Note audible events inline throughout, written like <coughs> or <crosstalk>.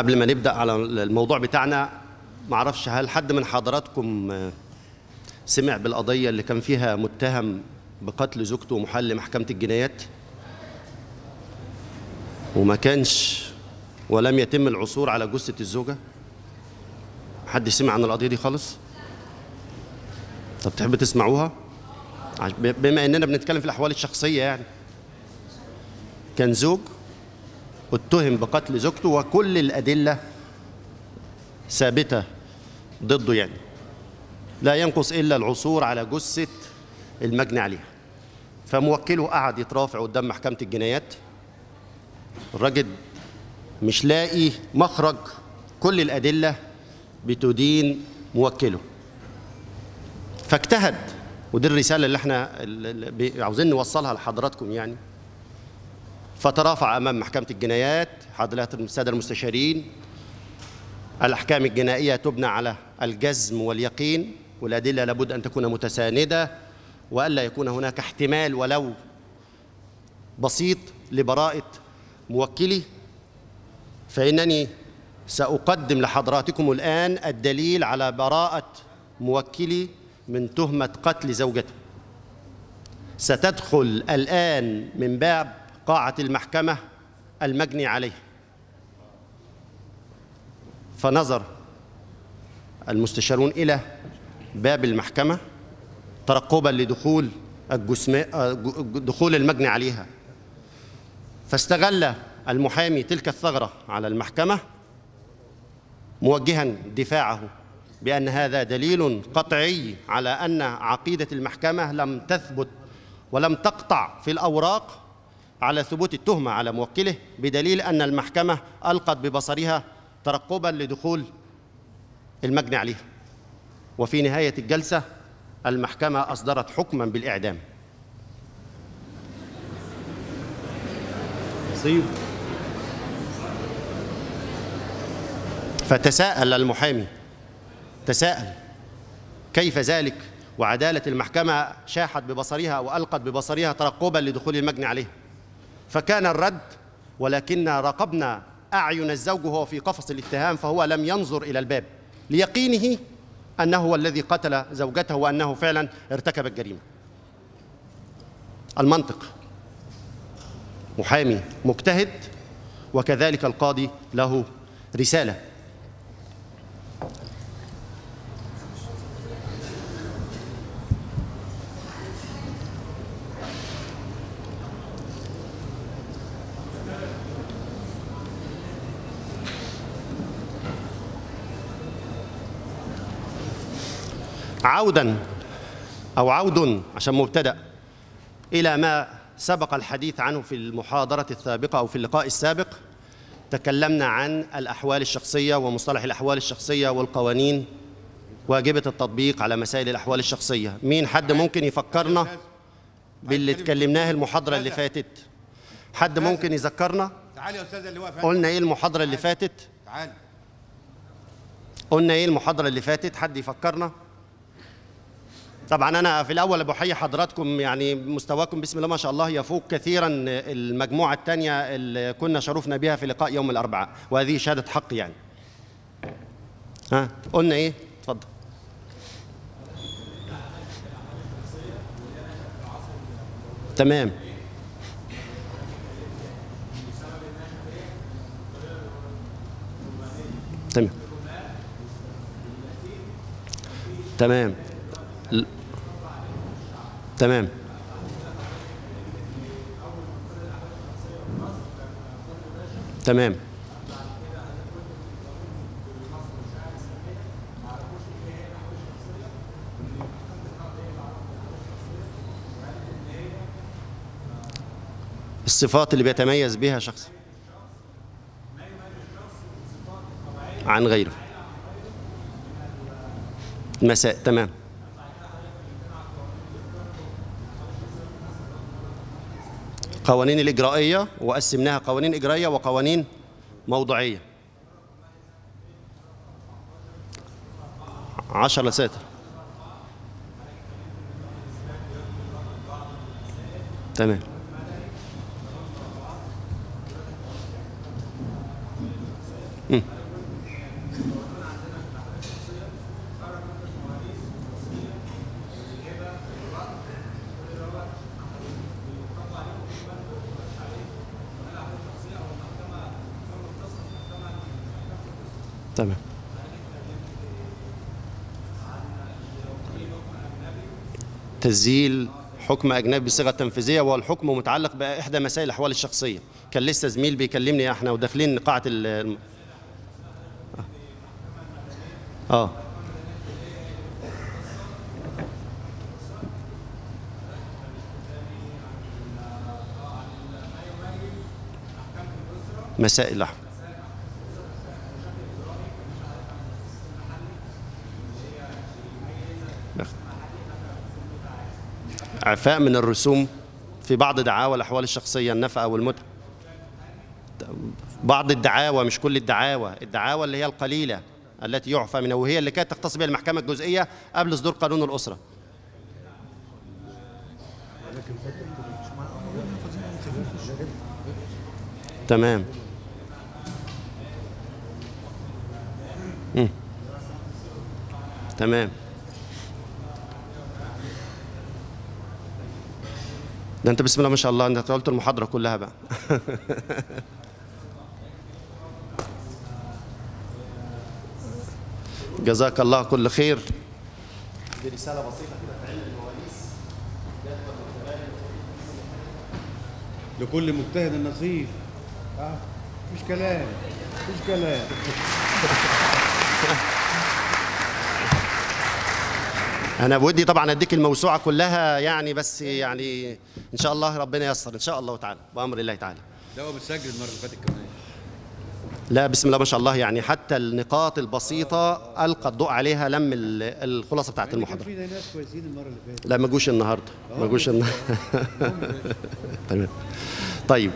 قبل ما نبدأ على الموضوع بتاعنا معرفش هل حد من حضراتكم آه، سمع بالقضية اللي كان فيها متهم بقتل زوجته محل محكمة الجنايات؟ وما كانش ولم يتم العثور على جثة الزوجة؟ حد سمع عن القضية دي خالص؟ طب تحب تسمعوها؟ بما إننا بنتكلم في الأحوال الشخصية يعني. كان زوج اتهم بقتل زوجته وكل الأدلة ثابتة ضده يعني. لا ينقص إلا العثور على جثة المجني عليها. فموكله قعد يترافع قدام محكمة الجنايات. الراجل مش لاقي مخرج كل الأدلة بتدين موكله. فاجتهد ودي الرسالة اللي إحنا عاوزين نوصلها لحضراتكم يعني. فترافع أمام محكمة الجنايات حضرات السادة المستشارين. الأحكام الجنائية تبنى على الجزم واليقين والأدلة لابد أن تكون متساندة وألا يكون هناك احتمال ولو بسيط لبراءة موكلي. فإنني سأقدم لحضراتكم الآن الدليل على براءة موكلي من تهمة قتل زوجته. ستدخل الآن من باب قاعة المحكمة المجني عليه. فنظر المستشارون إلى باب المحكمة ترقبا لدخول الجسم دخول المجني عليها. فاستغل المحامي تلك الثغرة على المحكمة موجها دفاعه بأن هذا دليل قطعي على أن عقيدة المحكمة لم تثبت ولم تقطع في الأوراق على ثبوت التهمة على موكله بدليل أن المحكمة ألقت ببصرها ترقبا لدخول المجني عليها وفي نهاية الجلسة المحكمة أصدرت حكما بالإعدام. طيب. فتساءل المحامي تساءل كيف ذلك؟ وعدالة المحكمة شاحت ببصرها وألقت ببصرها ترقبا لدخول المجني عليها فكان الرد ولكن راقبنا أعين الزوج وهو في قفص الاتهام فهو لم ينظر إلى الباب ليقينه أنه هو الذي قتل زوجته وأنه فعلا ارتكب الجريمة. المنطق. محامي مجتهد وكذلك القاضي له رسالة. عودا أو عود عشان مبتدأ إلى ما سبق الحديث عنه في المحاضرة السابقة أو في اللقاء السابق. تكلمنا عن الأحوال الشخصية ومصطلح الأحوال الشخصية والقوانين واجبة التطبيق على مسائل الأحوال الشخصية. مين حد ممكن يفكرنا باللي اتكلمناه المحاضرة اللي فاتت؟ حد ممكن يذكرنا؟ تعالي يا أستاذة اللي واقفة. قلنا إيه المحاضرة اللي فاتت؟ تعالي. قلنا إيه المحاضرة اللي فاتت؟ حد يفكرنا؟ طبعا أنا في الأول بحيي حضراتكم يعني مستواكم بسم الله ما شاء الله يفوق كثيرا المجموعة الثانية اللي كنا شرفنا بها في لقاء يوم الأربعاء وهذه شهادة حق يعني. ها قلنا إيه؟ اتفضل. تمام. تمام. تمام. تمام. تمام. الصفات اللي بيتميز بها شخص. عن غيره. مساء تمام. قوانين الإجرائية وقسمناها قوانين إجرائية وقوانين موضوعية عشر لساتر. تمام. تمام. تسجيل حكم أجنبي بصيغة تنفيذية والحكم متعلق بإحدى مسائل الأحوال الشخصية. كان لسه زميل بيكلمني إحنا وداخلين قاعة ال الم- آه. مسائل الأحوال. اعفاء من الرسوم في بعض دعاوى الأحوال الشخصية النفقه والمتعة. بعض الدعاوى مش كل الدعاوى الدعاوى اللي هي القليلة التي يعفى منها وهي اللي كانت تختص بها المحكمة الجزئية قبل صدور قانون الأسرة. تمام. تمام. ده انت بسم الله ما شاء الله انت قلت المحاضرة كلها بقى. <laughs> جزاك الله كل خير. دي رسالة بسيطة كده في علم المواليس لكل مجتهد نصيب آه مش كلام مش كلام. <laughs> أنا بودي طبعا أديك الموسوعة كلها يعني بس يعني إن شاء الله ربنا ييسر إن شاء الله تعالى بامر الله تعالى. ده هو بتسجل المرة اللي فاتت كمان. لا بسم الله ما شاء الله يعني حتى النقاط البسيطة ألقى الضوء عليها لم ال- الخلاصة بتاعت كان المحاضرة. في ناس كويسين المرة اللي فاتت. لا ما جوش النهارده. ما جوش النهارده. <laughs> تمام. طيب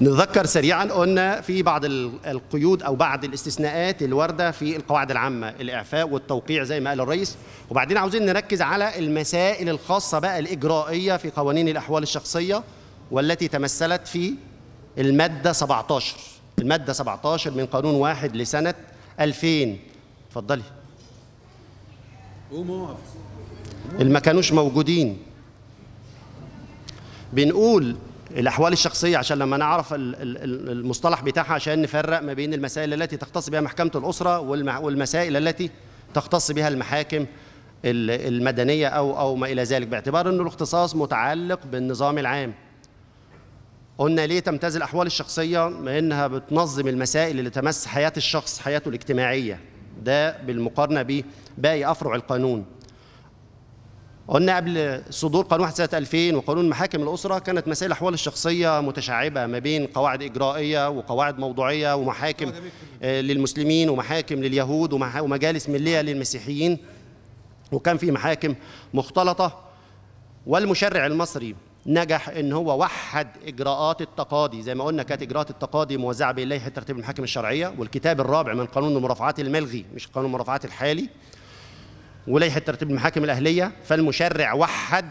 نذكر سريعا قلنا في بعض ال- القيود أو بعض الاستثناءات الوارده في القواعد العامة الإعفاء والتوقيع زي ما قال الرئيس. وبعدين عاوزين نركز على المسائل الخاصة بقى الإجرائية في قوانين الأحوال الشخصية والتي تمثلت في المادة 17 المادة 17 من قانون واحد لسنة 2000 اتفضلي. اللي ما كانوش موجودين. بنقول الأحوال الشخصية عشان لما نعرف ال- ال- ال- المصطلح بتاعها عشان نفرق ما بين المسائل التي تختص بها محكمة الأسرة والمع- والمسائل التي تختص بها المحاكم ال- المدنية أو أو ما إلى ذلك باعتبار أنه الاختصاص متعلق بالنظام العام. قلنا ليه تمتاز الأحوال الشخصية؟ ما إنها بتنظم المسائل اللي تمس حياة الشخص حياته الاجتماعية. ده بالمقارنة بباقي أفرع القانون. قلنا قبل صدور قانون واحد سنة 2000 وقانون محاكم الأسرة كانت مسائل الأحوال الشخصية متشعبة ما بين قواعد إجرائية وقواعد موضوعية ومحاكم آه، للمسلمين ومحاكم لليهود ومجالس ملية للمسيحيين. وكان في محاكم مختلطة. والمشرع المصري نجح إن هو وحد إجراءات التقاضي. زي ما قلنا كانت إجراءات التقاضي موزعة بين لائحه ترتيب المحاكم الشرعية والكتاب الرابع من قانون المرافعات الملغي مش قانون المرافعات الحالي. ولائحه ترتيب المحاكم الأهلية فالمشرع وحد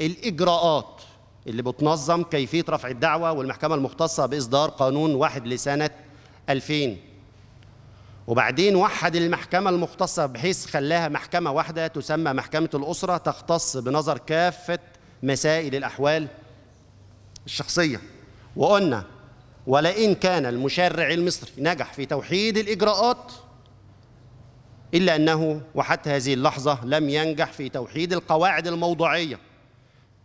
الإجراءات اللي بتنظم كيفية رفع الدعوة والمحكمة المختصة بإصدار قانون واحد لسنة 2000 وبعدين وحد المحكمة المختصة بحيث خلاها محكمة واحدة تسمى محكمة الأسرة تختص بنظر كافة مسائل الأحوال الشخصية. وقلنا ولئن كان المشرع المصري نجح في توحيد الإجراءات إلا أنه وحتى هذه اللحظة لم ينجح في توحيد القواعد الموضوعية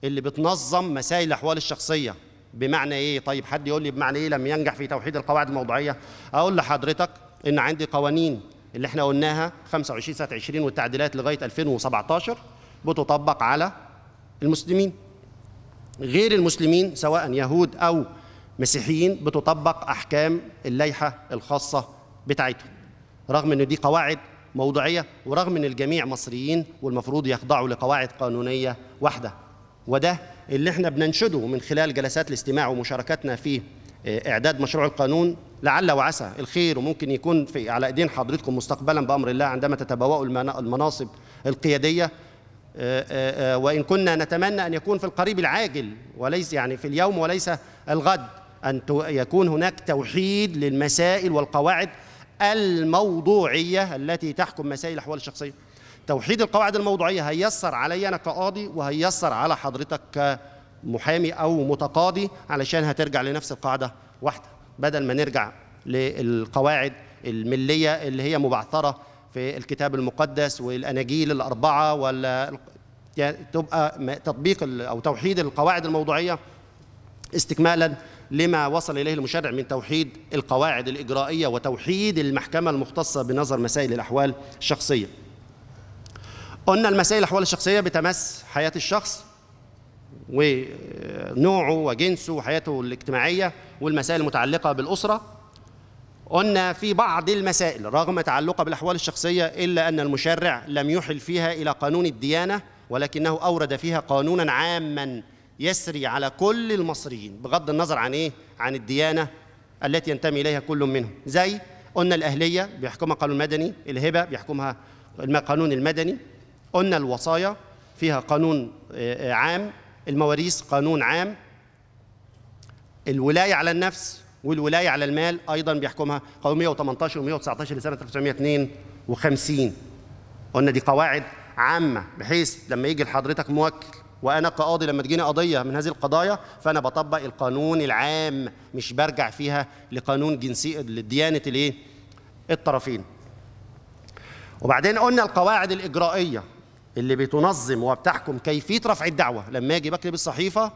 اللي بتنظم مسائل الأحوال الشخصية بمعنى إيه؟ طيب حد يقول لي بمعنى إيه لم ينجح في توحيد القواعد الموضوعية؟ أقول لحضرتك إن عندي قوانين اللي إحنا قلناها 25 سنة 20 والتعديلات لغاية 2017 بتطبق على المسلمين غير المسلمين سواء يهود أو مسيحيين بتطبق أحكام اللائحة الخاصة بتاعتهم رغم ان دي قواعد موضوعيه ورغم إن الجميع مصريين والمفروض يخضعوا لقواعد قانونية واحدة. وده اللي إحنا بننشده من خلال جلسات الاستماع ومشاركتنا في آه، إعداد مشروع القانون. لعل وعسى الخير وممكن يكون في على أيدين حضرتكم مستقبلا بأمر الله عندما تتبوأوا المنا- المناصب القيادية. آه، آه، وإن كنا نتمنى أن يكون في القريب العاجل وليس يعني في اليوم وليس الغد أن يكون هناك توحيد للمسائل والقواعد الموضوعية التي تحكم مسائل الأحوال الشخصية. توحيد القواعد الموضوعية هيسر علي أنا كقاضي وهيسر على حضرتك كمحامي أو متقاضي علشان هترجع لنفس القاعدة واحدة. بدل ما نرجع للقواعد الملية اللي هي مبعثرة في الكتاب المقدس والأناجيل الأربعة ولا يعني تبقى تطبيق أو توحيد القواعد الموضوعية استكمالا لما وصل إليه المشرع من توحيد القواعد الإجرائية وتوحيد المحكمة المختصة بنظر مسائل الأحوال الشخصية. قلنا المسائل الأحوال الشخصية بتمس حياة الشخص ونوعه وجنسه وحياته الاجتماعية والمسائل المتعلقة بالأسرة قلنا في بعض المسائل رغم تعلقها بالأحوال الشخصية إلا أن المشرع لم يحل فيها إلى قانون الديانة ولكنه أورد فيها قانونا عاما يسري على كل المصريين بغض النظر عن إيه؟ عن الديانة التي ينتمي إليها كل منهم. زي قلنا الأهلية بيحكمها قانون مدني الهبة بيحكمها القانون المدني. قلنا الوصايا فيها قانون آه، آه، عام المواريث قانون عام. الولاية على النفس والولاية على المال أيضا بيحكمها قانون 118 و 119 لسنة 1952 قلنا دي قواعد عامة بحيث لما يجي لحضرتك موكل وأنا كقاضي لما تجيني قضية من هذه القضايا فأنا بطبق القانون العام مش برجع فيها لقانون جنسي لديانة الإيه؟ الطرفين. وبعدين قلنا القواعد الإجرائية اللي بتنظم وبتحكم كيفية رفع الدعوة. لما أجي بكتب الصحيفة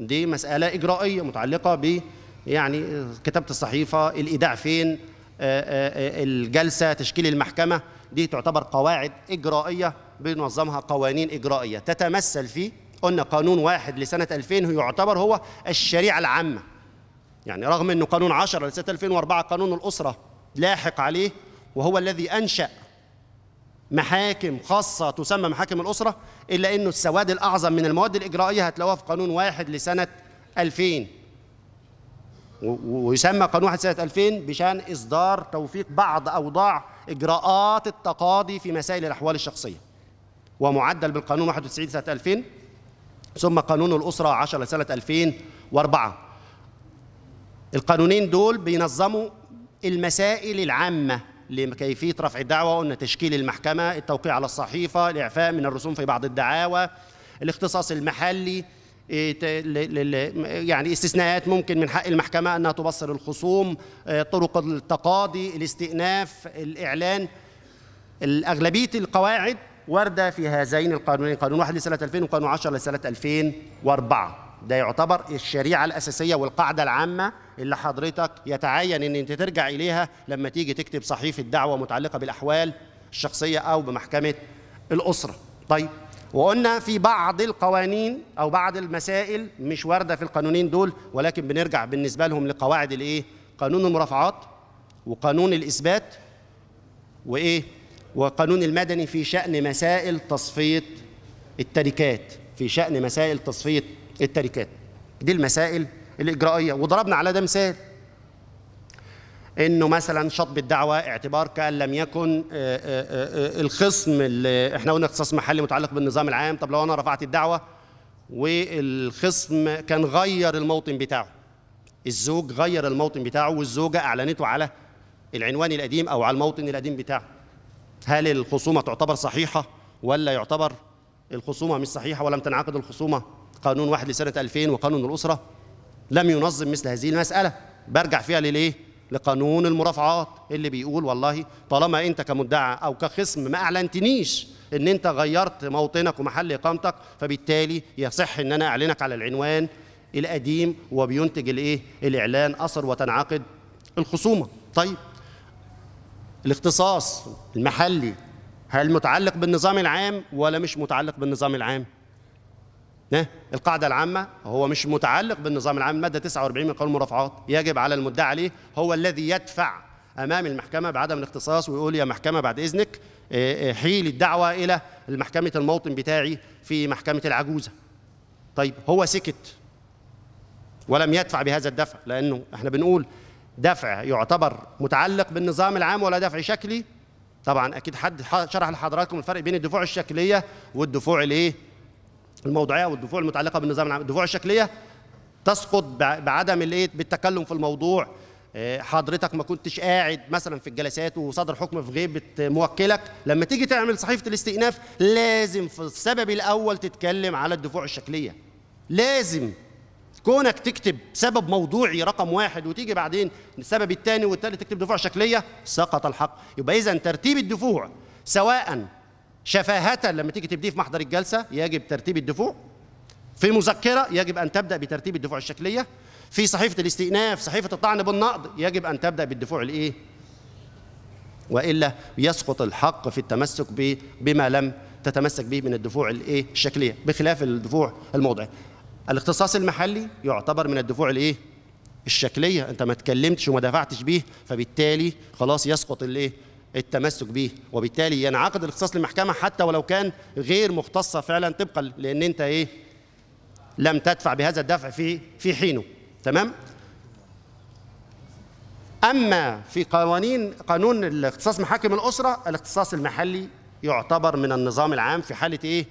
دي مسألة إجرائية متعلقة ب يعني كتابة الصحيفة الإيداع فين آه، آه، آه، الجلسة تشكيل المحكمة. دي تعتبر قواعد إجرائية بنظمها قوانين إجرائية تتمثل في قلنا قانون واحد لسنة 2000 يعتبر هو الشريعة العامة. يعني رغم إنه قانون 10 لسنة 2004 قانون الأسرة لاحق عليه وهو الذي أنشأ محاكم خاصة تسمى محاكم الأسرة إلا إنه السواد الأعظم من المواد الإجرائية هتلاقوها في قانون واحد لسنة 2000 و- ويسمى قانون واحد سنه 2000 بشأن إصدار توفيق بعض أوضاع إجراءات التقاضي في مسائل الأحوال الشخصية. ومعدل بالقانون 91 سنه 2000 ثم قانون الأسرة 10 لسنه 2004 القانونين دول بينظموا المسائل العامة لكيفية رفع الدعوة قلنا تشكيل المحكمة التوقيع على الصحيفة الإعفاء من الرسوم في بعض الدعاوى الاختصاص المحلي يعني استثناءات ممكن من حق المحكمة أنها تبصر الخصوم آه، طرق التقاضي الاستئناف الإعلان. الأغلبية القواعد واردة في هذين القانونين قانون واحد لسنة 2000 وقانون 10 لسنة 2004 ده يعتبر الشريعة الأساسية والقاعدة العامة اللي حضرتك يتعين أن أنت ترجع إليها لما تيجي تكتب صحيفة دعوة متعلقة بالأحوال الشخصية أو بمحكمة الأسرة. طيب وقلنا في بعض القوانين أو بعض المسائل مش واردة في القانونين دول ولكن بنرجع بالنسبة لهم لقواعد الإيه؟ قانون المرافعات وقانون الإثبات وإيه؟ وقانون المدني في شأن مسائل تصفية التركات في شأن مسائل تصفية التركات. دي المسائل الإجرائية. وضربنا على ده مثال. إنه مثلا شطب الدعوة اعتبار كأن لم يكن آه، آه، آه، الخصم اللي إحنا قلنا اختصاص محلي متعلق بالنظام العام. طب لو أنا رفعت الدعوة والخصم كان غير الموطن بتاعه. الزوج غير الموطن بتاعه والزوجة أعلنته على العنوان القديم أو على الموطن القديم بتاعه. هل الخصومة تعتبر صحيحة ولا يعتبر الخصومة مش صحيحة ولم تنعقد الخصومة؟ قانون واحد لسنة 2000 وقانون الأسرة لم ينظم مثل هذه المسألة. برجع فيها لليه لقانون المرافعات اللي بيقول والله طالما أنت كمدعى أو كخصم ما أعلنتنيش إن أنت غيرت موطنك ومحل إقامتك فبالتالي يصح إن أنا أعلنك على العنوان القديم وبينتج الإيه؟ الإعلان أثر وتنعقد الخصومة. طيب الاختصاص المحلي هل متعلق بالنظام العام ولا مش متعلق بالنظام العام؟ نه القاعدة العامة هو مش متعلق بالنظام العام المادة 49 من قانون المرافعات. يجب على المدعى عليه هو الذي يدفع أمام المحكمة بعدم الاختصاص ويقول يا محكمة بعد إذنك آه، آه، حيل الدعوة إلى محكمة الموطن بتاعي في محكمة العجوزة. طيب هو سكت ولم يدفع بهذا الدفع لأنه إحنا بنقول دفع يعتبر متعلق بالنظام العام ولا دفع شكلي. طبعا أكيد حد شرح لحضراتكم الفرق بين الدفوع الشكلية والدفوع الإيه الموضوعية والدفوع المتعلقة بالنظام العام. الدفوع الشكلية تسقط بع- بعدم الايه بالتكلم في الموضوع. آه، حضرتك ما كنتش قاعد مثلا في الجلسات وصدر حكم في غيبة موكلك. لما تيجي تعمل صحيفة الاستئناف لازم في السبب الأول تتكلم على الدفوع الشكلية. لازم. كونك تكتب سبب موضوعي رقم واحد وتيجي بعدين السبب الثاني والثالث تكتب دفوع شكلية سقط الحق. يبقى اذا ترتيب الدفوع سواء شفاهة لما تيجي تبديه في محضر الجلسة يجب ترتيب الدفوع في مذكرة يجب أن تبدأ بترتيب الدفوع الشكلية في صحيفة الاستئناف صحيفة الطعن بالنقد يجب أن تبدأ بالدفوع الإيه؟ وإلا يسقط الحق في التمسك بما لم تتمسك به من الدفوع الإيه؟ الشكلية بخلاف الدفوع الموضعي. الاختصاص المحلي يعتبر من الدفوع الإيه الشكلية. أنت ما اتكلمتش وما دفعتش به فبالتالي خلاص يسقط الإيه؟ التمسك به وبالتالي ينعقد الاختصاص للمحكمة حتى ولو كان غير مختصة فعلا طبقا لأن أنت إيه؟ لم تدفع بهذا الدفع في في حينه. تمام؟ أما في قوانين قانون الاختصاص محاكم الأسرة الاختصاص المحلي يعتبر من النظام العام في حالة إيه؟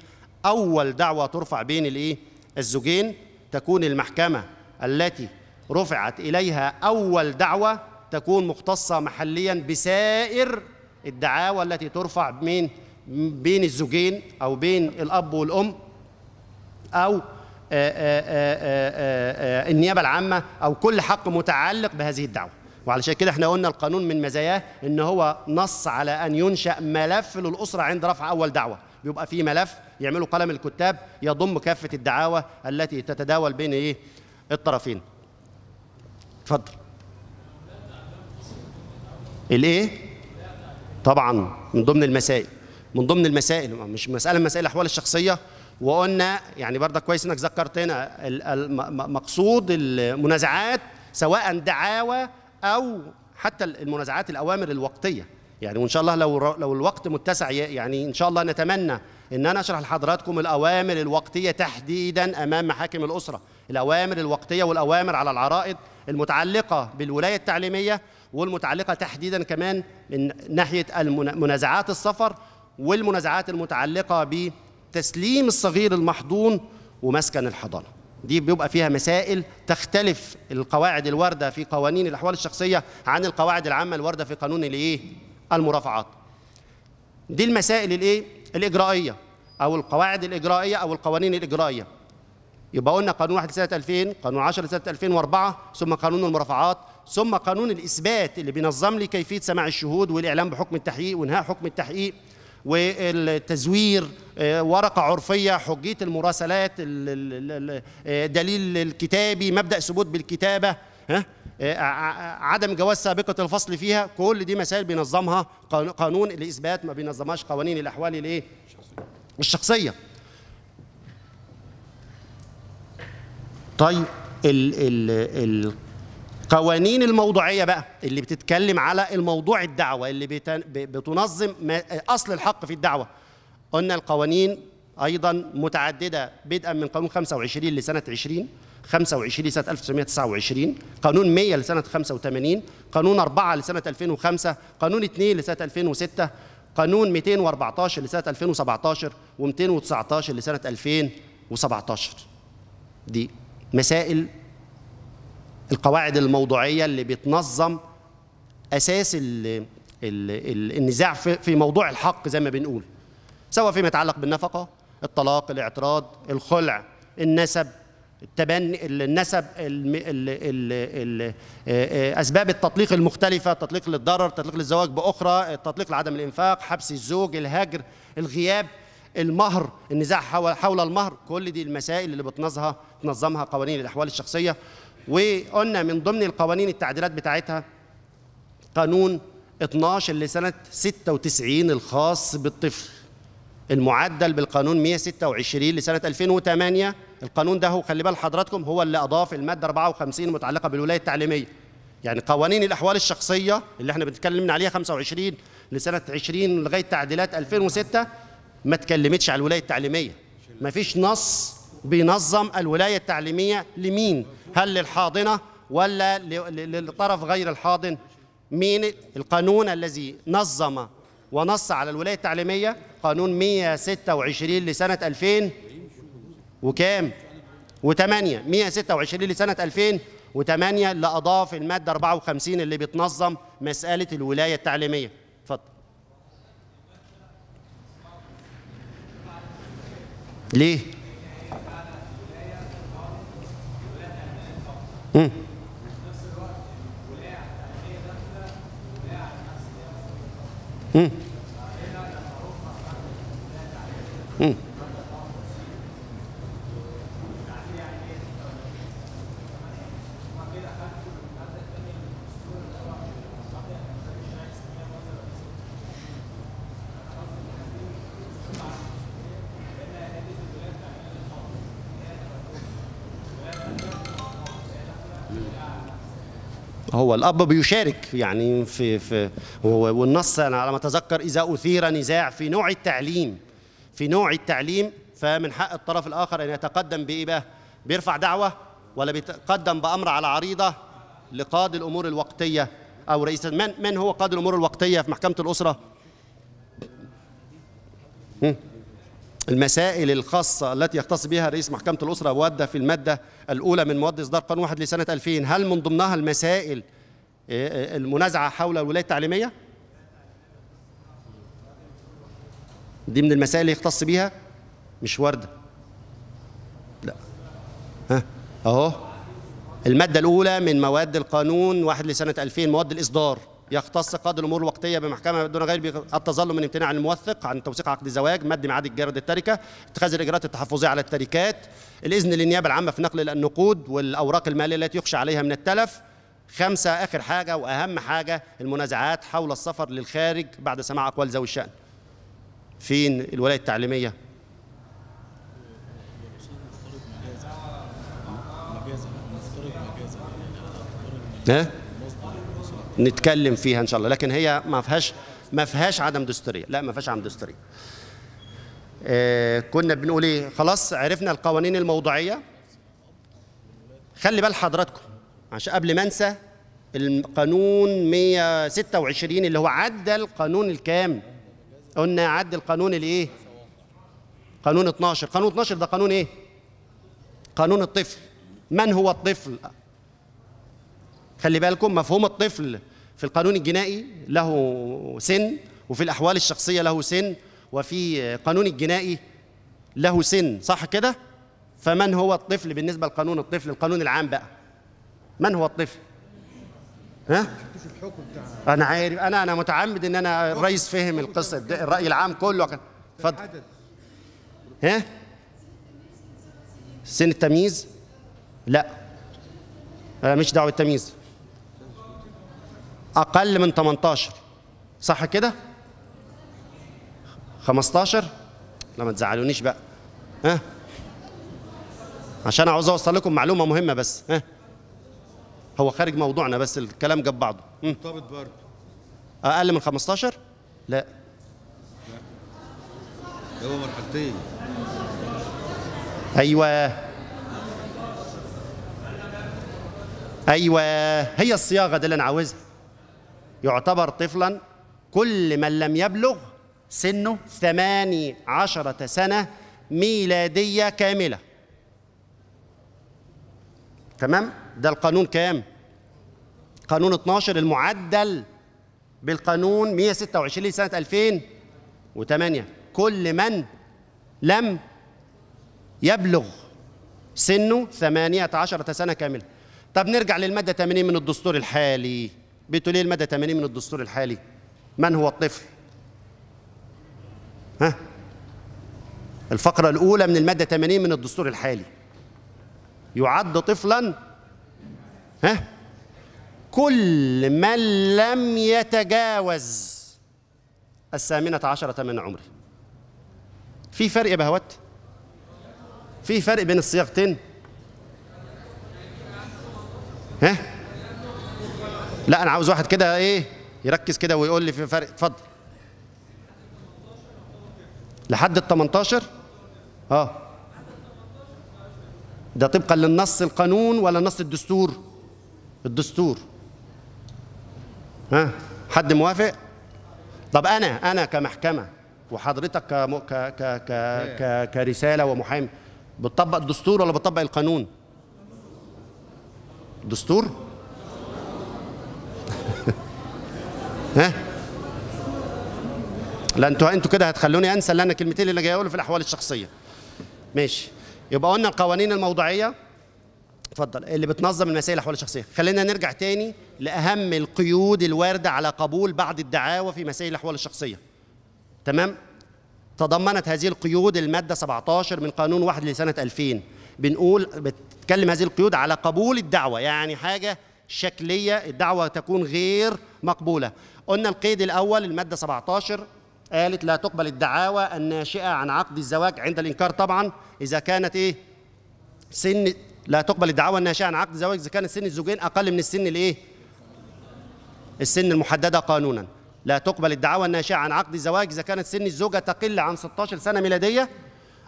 أول دعوة ترفع بين الإيه؟ الزوجين تكون المحكمة التي رفعت إليها أول دعوة تكون مختصة محليا بسائر الدعاوى التي ترفع من بين الزوجين أو بين الأب والأم أو آه، آه، آه، النيابة العامة أو كل حق متعلق بهذه الدعوة. وعلشان كده إحنا قلنا القانون من مزاياه إن هو نص على أن ينشأ ملف للأسرة عند رفع أول دعوة. بيبقى في ملف يعملوا قلم الكتاب يضم كافة الدعاوى التي تتداول بين إيه؟ الطرفين. اتفضل. الإيه؟ طبعا من ضمن المسائل. من ضمن المسائل مش مسألة مسائل الأحوال الشخصية. وقلنا يعني برضه كويس إنك ذكرتنا مقصود المنازعات سواء دعاوى أو حتى المنازعات الأوامر الوقتية. يعني وإن شاء الله لو لو الوقت متسع يعني إن شاء الله نتمنى إن أنا أشرح لحضراتكم الأوامر الوقتية تحديدا أمام محاكم الأسرة. الأوامر الوقتية والأوامر على العرائض المتعلقة بالولاية التعليمية والمتعلقة تحديدا كمان من ناحية منازعات السفر والمنازعات المتعلقة بتسليم الصغير المحضون ومسكن الحضانة. دي بيبقى فيها مسائل تختلف القواعد الواردة في قوانين الأحوال الشخصية عن القواعد العامة الواردة في قانون الإيه؟ المرافعات. دي المسائل الايه؟ الإجرائية أو القواعد الإجرائية أو القوانين الإجرائية. يبقى قلنا قانون 1 سنه 2000 قانون 10 سنه 2004 ثم قانون المرافعات ثم قانون الإثبات اللي بينظم لي كيفية سماع الشهود والإعلام بحكم التحقيق وإنهاء حكم التحقيق والتزوير آه، ورقة عرفية حجية المراسلات ال- ال- ال- آه، دليل الكتابي مبدأ ثبوت بالكتابة ها؟ عدم جواز سابقة الفصل فيها كل دي مسائل بينظمها قانون- الإثبات ما بينظمهاش قوانين الأحوال الايه الشخصية. طيب ال ال القوانين الموضوعية بقى اللي بتتكلم على الموضوع الدعوة اللي بتنظم أصل الحق في الدعوة. قلنا القوانين أيضا متعددة بدءا من قانون 25 لسنة 20 25 لسنة 1929 قانون 100 لسنة 85 قانون 4 لسنة 2005 قانون 2 لسنة 2006 قانون 214 لسنة 2017 و219 لسنة 2017 دي مسائل القواعد الموضوعية اللي بتنظم أساس ال ال ال النزاع في, في موضوع الحق زي ما بنقول سواء فيما يتعلق بالنفقة الطلاق الاعتراض الخلع النسب التبني النسب أسباب التطليق المختلفة التطليق للضرر التطليق للزواج بأخرى التطليق لعدم الإنفاق حبس الزوج الهجر الغياب المهر النزاع حول المهر كل دي المسائل اللي بتنظمها تنظمها قوانين الأحوال الشخصية. وقلنا من ضمن القوانين التعديلات بتاعتها قانون 12 لسنة 96 الخاص بالطفل المعدل بالقانون 126 لسنة 2008 القانون ده هو خلي بال حضراتكم هو اللي أضاف المادة 54 المتعلقه بالولاية التعليمية. يعني قوانين الأحوال الشخصية اللي إحنا بنتكلم عليها 25 لسنة 20 لغاية تعديلات 2006 ما اتكلمتش على الولاية التعليمية. ما فيش نص بينظم الولاية التعليمية لمين؟ هل للحاضنة ولا للطرف غير الحاضن؟ مين القانون الذي نظم ونص على الولاية التعليمية؟ قانون 126 لسنة 2000 وكام و8 126 لسنة وثمانية اللي أضاف المادة 54 اللي بتنظم مسألة الولاية التعليمية اتفضل ليه؟ مم. مم. مم. هو الأب بيشارك يعني في في والنص أنا على ما أتذكر إذا أثير نزاع في نوع التعليم في نوع التعليم فمن حق الطرف الآخر أن يتقدم بايه بقى؟ بيرفع دعوة ولا بيتقدم بأمر على عريضة لقاضي الأمور الوقتية أو رئيس من من هو قاضي الأمور الوقتية في محكمة الأسرة؟ المسائل الخاصة التي يختص بها رئيس محكمة الأسرة مودة في المادة الأولى من مواد إصدار قانون واحد لسنة 2000 هل من ضمنها المسائل آه، آه، المنازعة حول الولاية التعليمية؟ دي من المسائل اللي يختص بيها؟ مش واردة لا. ها أهو. المادة الأولى من مواد القانون واحد لسنة 2000 مواد الإصدار. يختص قاضي الأمور الوقتية بمحكمة دون غير التظلم من امتناع الموثق عن توثيق عقد الزواج مد ميعاد الجرد التركة اتخاذ الإجراءات التحفظية على التركات الإذن للنيابة العامة في نقل النقود والأوراق المالية التي يخشى عليها من التلف. خمسة آخر حاجة وأهم حاجة المنازعات حول السفر للخارج بعد سماع أقوال ذوي الشأن. فين الولاية التعليمية؟ ها؟ نتكلم فيها إن شاء الله. لكن هي ما فيهاش ما فيهاش عدم دستورية. لا ما فيهاش عدم دستورية. آه كنا بنقول إيه؟ خلاص عرفنا القوانين الموضوعية. خلي بال حضراتكم عشان قبل ما انسى القانون 126 اللي هو عدل قانون الكام؟ قلنا عدل قانون الإيه؟ قانون 12 قانون 12 ده قانون إيه؟ قانون الطفل. من هو الطفل؟ خلي بالكم مفهوم الطفل. في القانون الجنائي له سن وفي الأحوال الشخصية له سن وفي قانون الجنائي له سن صح كده؟ فمن هو الطفل بالنسبة لقانون الطفل القانون العام بقى من هو الطفل؟ ها؟ أنا عارف أنا أنا متعمد إن أنا الرئيس فهم القصة الرأي العام كله اتفضل ها؟ سن التمييز؟ لا أنا مش دعوة التمييز أقل من 18 صح كده؟ 15 لا ما تزعلونيش بقى. ها؟ عشان عاوز أوصل لكم معلومة مهمة بس. ها؟ هو خارج موضوعنا بس الكلام جاب بعضه. مرتبط برضه. أقل من 15 لا. ده هو مرحلتين. أيوه. أيوه. هي الصياغة دي اللي أنا عاوزها. يعتبر طفلا كل من لم يبلغ سنه ثماني عشرة سنة ميلادية كاملة. تمام؟ ده القانون كام؟ قانون 12 المعدل بالقانون 126 سنة 2008 كل من لم يبلغ سنه ثمانية عشرة سنة كاملة. طب نرجع للمادة 80 من الدستور الحالي. بتقول إيه المادة 80 من الدستور الحالي؟ من هو الطفل؟ ها؟ الفقرة الأولى من المادة 80 من الدستور الحالي. يعد طفلا ها؟ كل من لم يتجاوز الثامنة عشرة من عمره في فرق يا بهوات في فرق بين الصياغتين؟ ها؟ لا أنا عاوز واحد كده إيه يركز كده ويقول لي في فرق. اتفضل. لحد ال 18 آه. ده طبقا للنص القانون ولا نص الدستور؟ الدستور. ها؟ حد موافق؟ طب أنا أنا كمحكمة وحضرتك ك ك ك ك كرسالة ومحامي بتطبق الدستور ولا بتطبق القانون؟ دستور. ها؟ لا أنتوا أنتوا كده هتخلوني انسى اللي أنا كلمتين اللي جاي اقوله في الأحوال الشخصية. ماشي. يبقى قلنا القوانين الموضوعية. اتفضل. اللي بتنظم المسائل الأحوال الشخصية. خلينا نرجع تاني لأهم القيود الواردة على قبول بعض الدعاوى في مسائل الأحوال الشخصية. تمام؟ تضمنت هذه القيود المادة 17 من قانون واحد لسنة 2000 بنقول بتتكلم هذه القيود على قبول الدعوة يعني حاجة شكلية. الدعوة تكون غير مقبولة. قلنا القيد الأول المادة 17 قالت لا تقبل الدعاوى الناشئة عن عقد الزواج عند الإنكار طبعا. إذا كانت إيه؟ سن لا تقبل الدعاوى الناشئة عن عقد الزواج. إذا كان سن الزوجين أقل من السن الإيه؟ السن المحددة قانونا. لا تقبل الدعاوى الناشئة عن عقد الزواج. إذا كانت سن الزوجة تقل عن 16 سنة ميلادية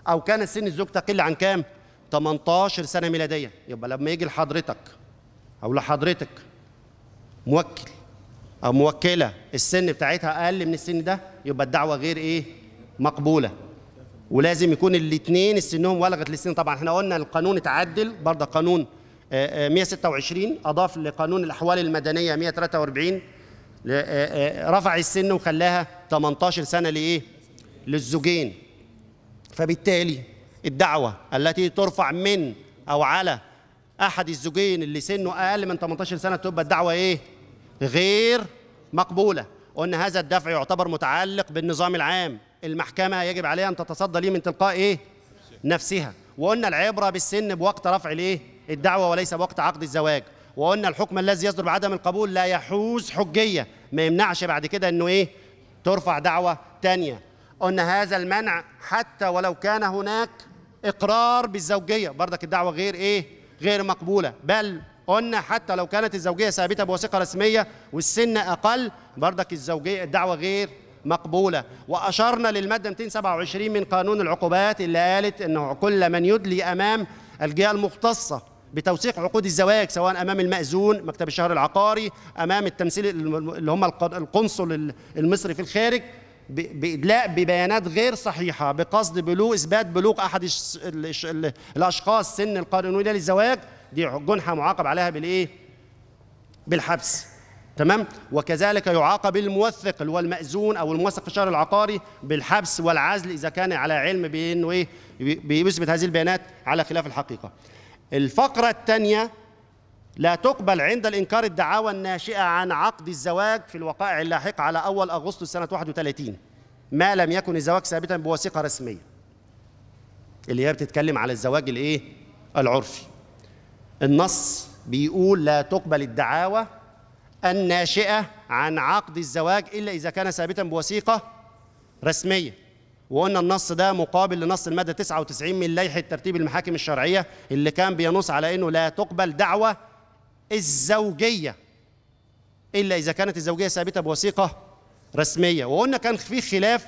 أو كانت سن الزوج تقل عن كام؟ 18 سنة ميلادية. يبقى لما يجي لحضرتك أو لحضرتك موكل أو موكلة. السن بتاعتها أقل من السن ده يبقى الدعوة غير إيه؟ مقبولة. ولازم يكون الاثنين سنهم ولغت للسن. طبعا إحنا قلنا القانون اتعدل برضه قانون آه، آه، 126 أضاف لقانون الأحوال المدنية 143 ل- آه، آه، رفع السن وخلاها 18 سنة لإيه؟ للزوجين. فبالتالي الدعوة التي ترفع من أو على أحد الزوجين اللي سنه أقل من 18 سنة تبقى الدعوة إيه؟ غير مقبولة قلنا هذا الدفع يعتبر متعلق بالنظام العام. المحكمة يجب عليها أن تتصدى ليه من تلقاء إيه؟ نفسها. وقلنا العبرة بالسن بوقت رفع الإيه؟ الدعوة وليس بوقت عقد الزواج. وقلنا الحكم الذي يصدر بعدم القبول لا يحوز حجية. ما يمنعش بعد كده إنه إيه؟ ترفع دعوة تانية. قلنا هذا المنع حتى ولو كان هناك إقرار بالزوجية. برضك الدعوة غير إيه؟ غير مقبولة. بل قلنا حتى لو كانت الزوجية ثابتة بوثيقة رسمية والسن أقل برضك الزوجية الدعوة غير مقبولة. وأشرنا للمادة 227 من قانون العقوبات اللي قالت إنه كل من يدلي أمام الجهة المختصة بتوثيق عقود الزواج سواء أمام المأذون مكتب الشهر العقاري أمام التمثيل اللي هم الق- القنصل المصري في الخارج ب- بإدلاء ببيانات غير صحيحة بقصد بلوغ إثبات بلوغ أحد الش- الش- ال- الأشخاص سن القانوني للزواج. دي جنحة معاقب عليها بالإيه؟ بالحبس. تمام؟ وكذلك يعاقب الموثق اللي هو أو الموثق في الشهر العقاري بالحبس والعزل إذا كان على علم بأنه إيه؟ بي- بيثبت هذه البيانات على خلاف الحقيقة. الفقرة الثانية لا تقبل عند الإنكار الدعاوى الناشئة عن عقد الزواج في الوقائع اللاحقة على أول أغسطس سنة 31 ما لم يكن الزواج ثابتا بوثيقة رسمية. اللي هي بتتكلم على الزواج الإيه؟ العرفي. النص بيقول لا تقبل الدعاوى الناشئة عن عقد الزواج إلا إذا كان ثابتا بوثيقة رسمية. وقلنا النص ده مقابل لنص المادة 99 من لائحة ترتيب المحاكم الشرعية اللي كان بينص على أنه لا تقبل دعوة الزوجية إلا إذا كانت الزوجية ثابتة بوثيقة رسمية. وقلنا كان في خلاف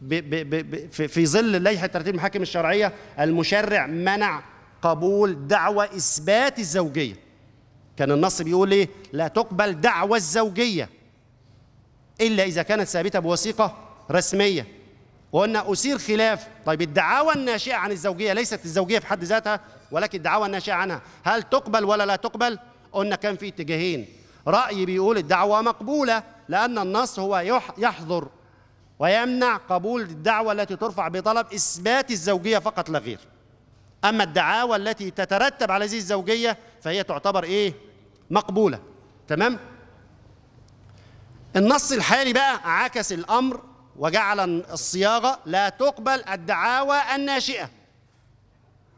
ب ب ب في ظل لائحة ترتيب المحاكم الشرعية المشرع منع قبول دعوى إثبات الزوجية. كان النص بيقول إيه لا تقبل دعوى الزوجية إلا إذا كانت ثابتة بوثيقة رسمية. وقلنا أثير خلاف. طيب الدعاوى الناشئة عن الزوجية ليست الزوجية في حد ذاتها ولكن الدعاوى الناشئة عنها. هل تقبل ولا لا تقبل؟ قلنا كان في اتجاهين. رأي بيقول الدعوة مقبولة لأن النص هو يح- يحظر ويمنع قبول الدعوة التي ترفع بطلب إثبات الزوجية فقط لا غير. أما الدعاوى التي تترتب على هذه الزوجية فهي تعتبر إيه؟ مقبولة. تمام؟ النص الحالي بقى عكس الأمر وجعل الصياغة لا تقبل الدعاوى الناشئة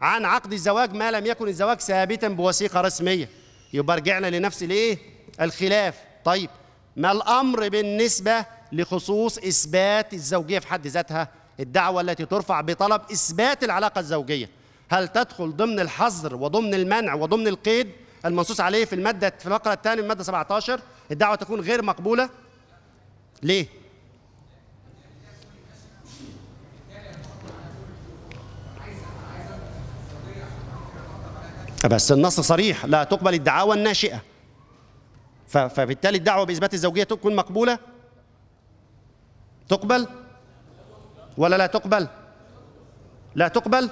عن عقد الزواج ما لم يكن الزواج ثابتا بوثيقة رسمية. يبقى رجعنا لنفس الإيه؟ الخلاف. طيب ما الأمر بالنسبة لخصوص إثبات الزوجية في حد ذاتها؟ الدعوة التي ترفع بطلب إثبات العلاقة الزوجية. هل تدخل ضمن الحظر وضمن المنع وضمن القيد المنصوص عليه في المادة في الفقرة الثانية من المادة 17 الدعوة تكون غير مقبولة. ليه؟ بس النص صريح لا تقبل الدعاوى الناشئة. فبالتالي الدعوة بإثبات الزوجية تكون مقبولة. تقبل؟ ولا لا تقبل؟ لا تقبل؟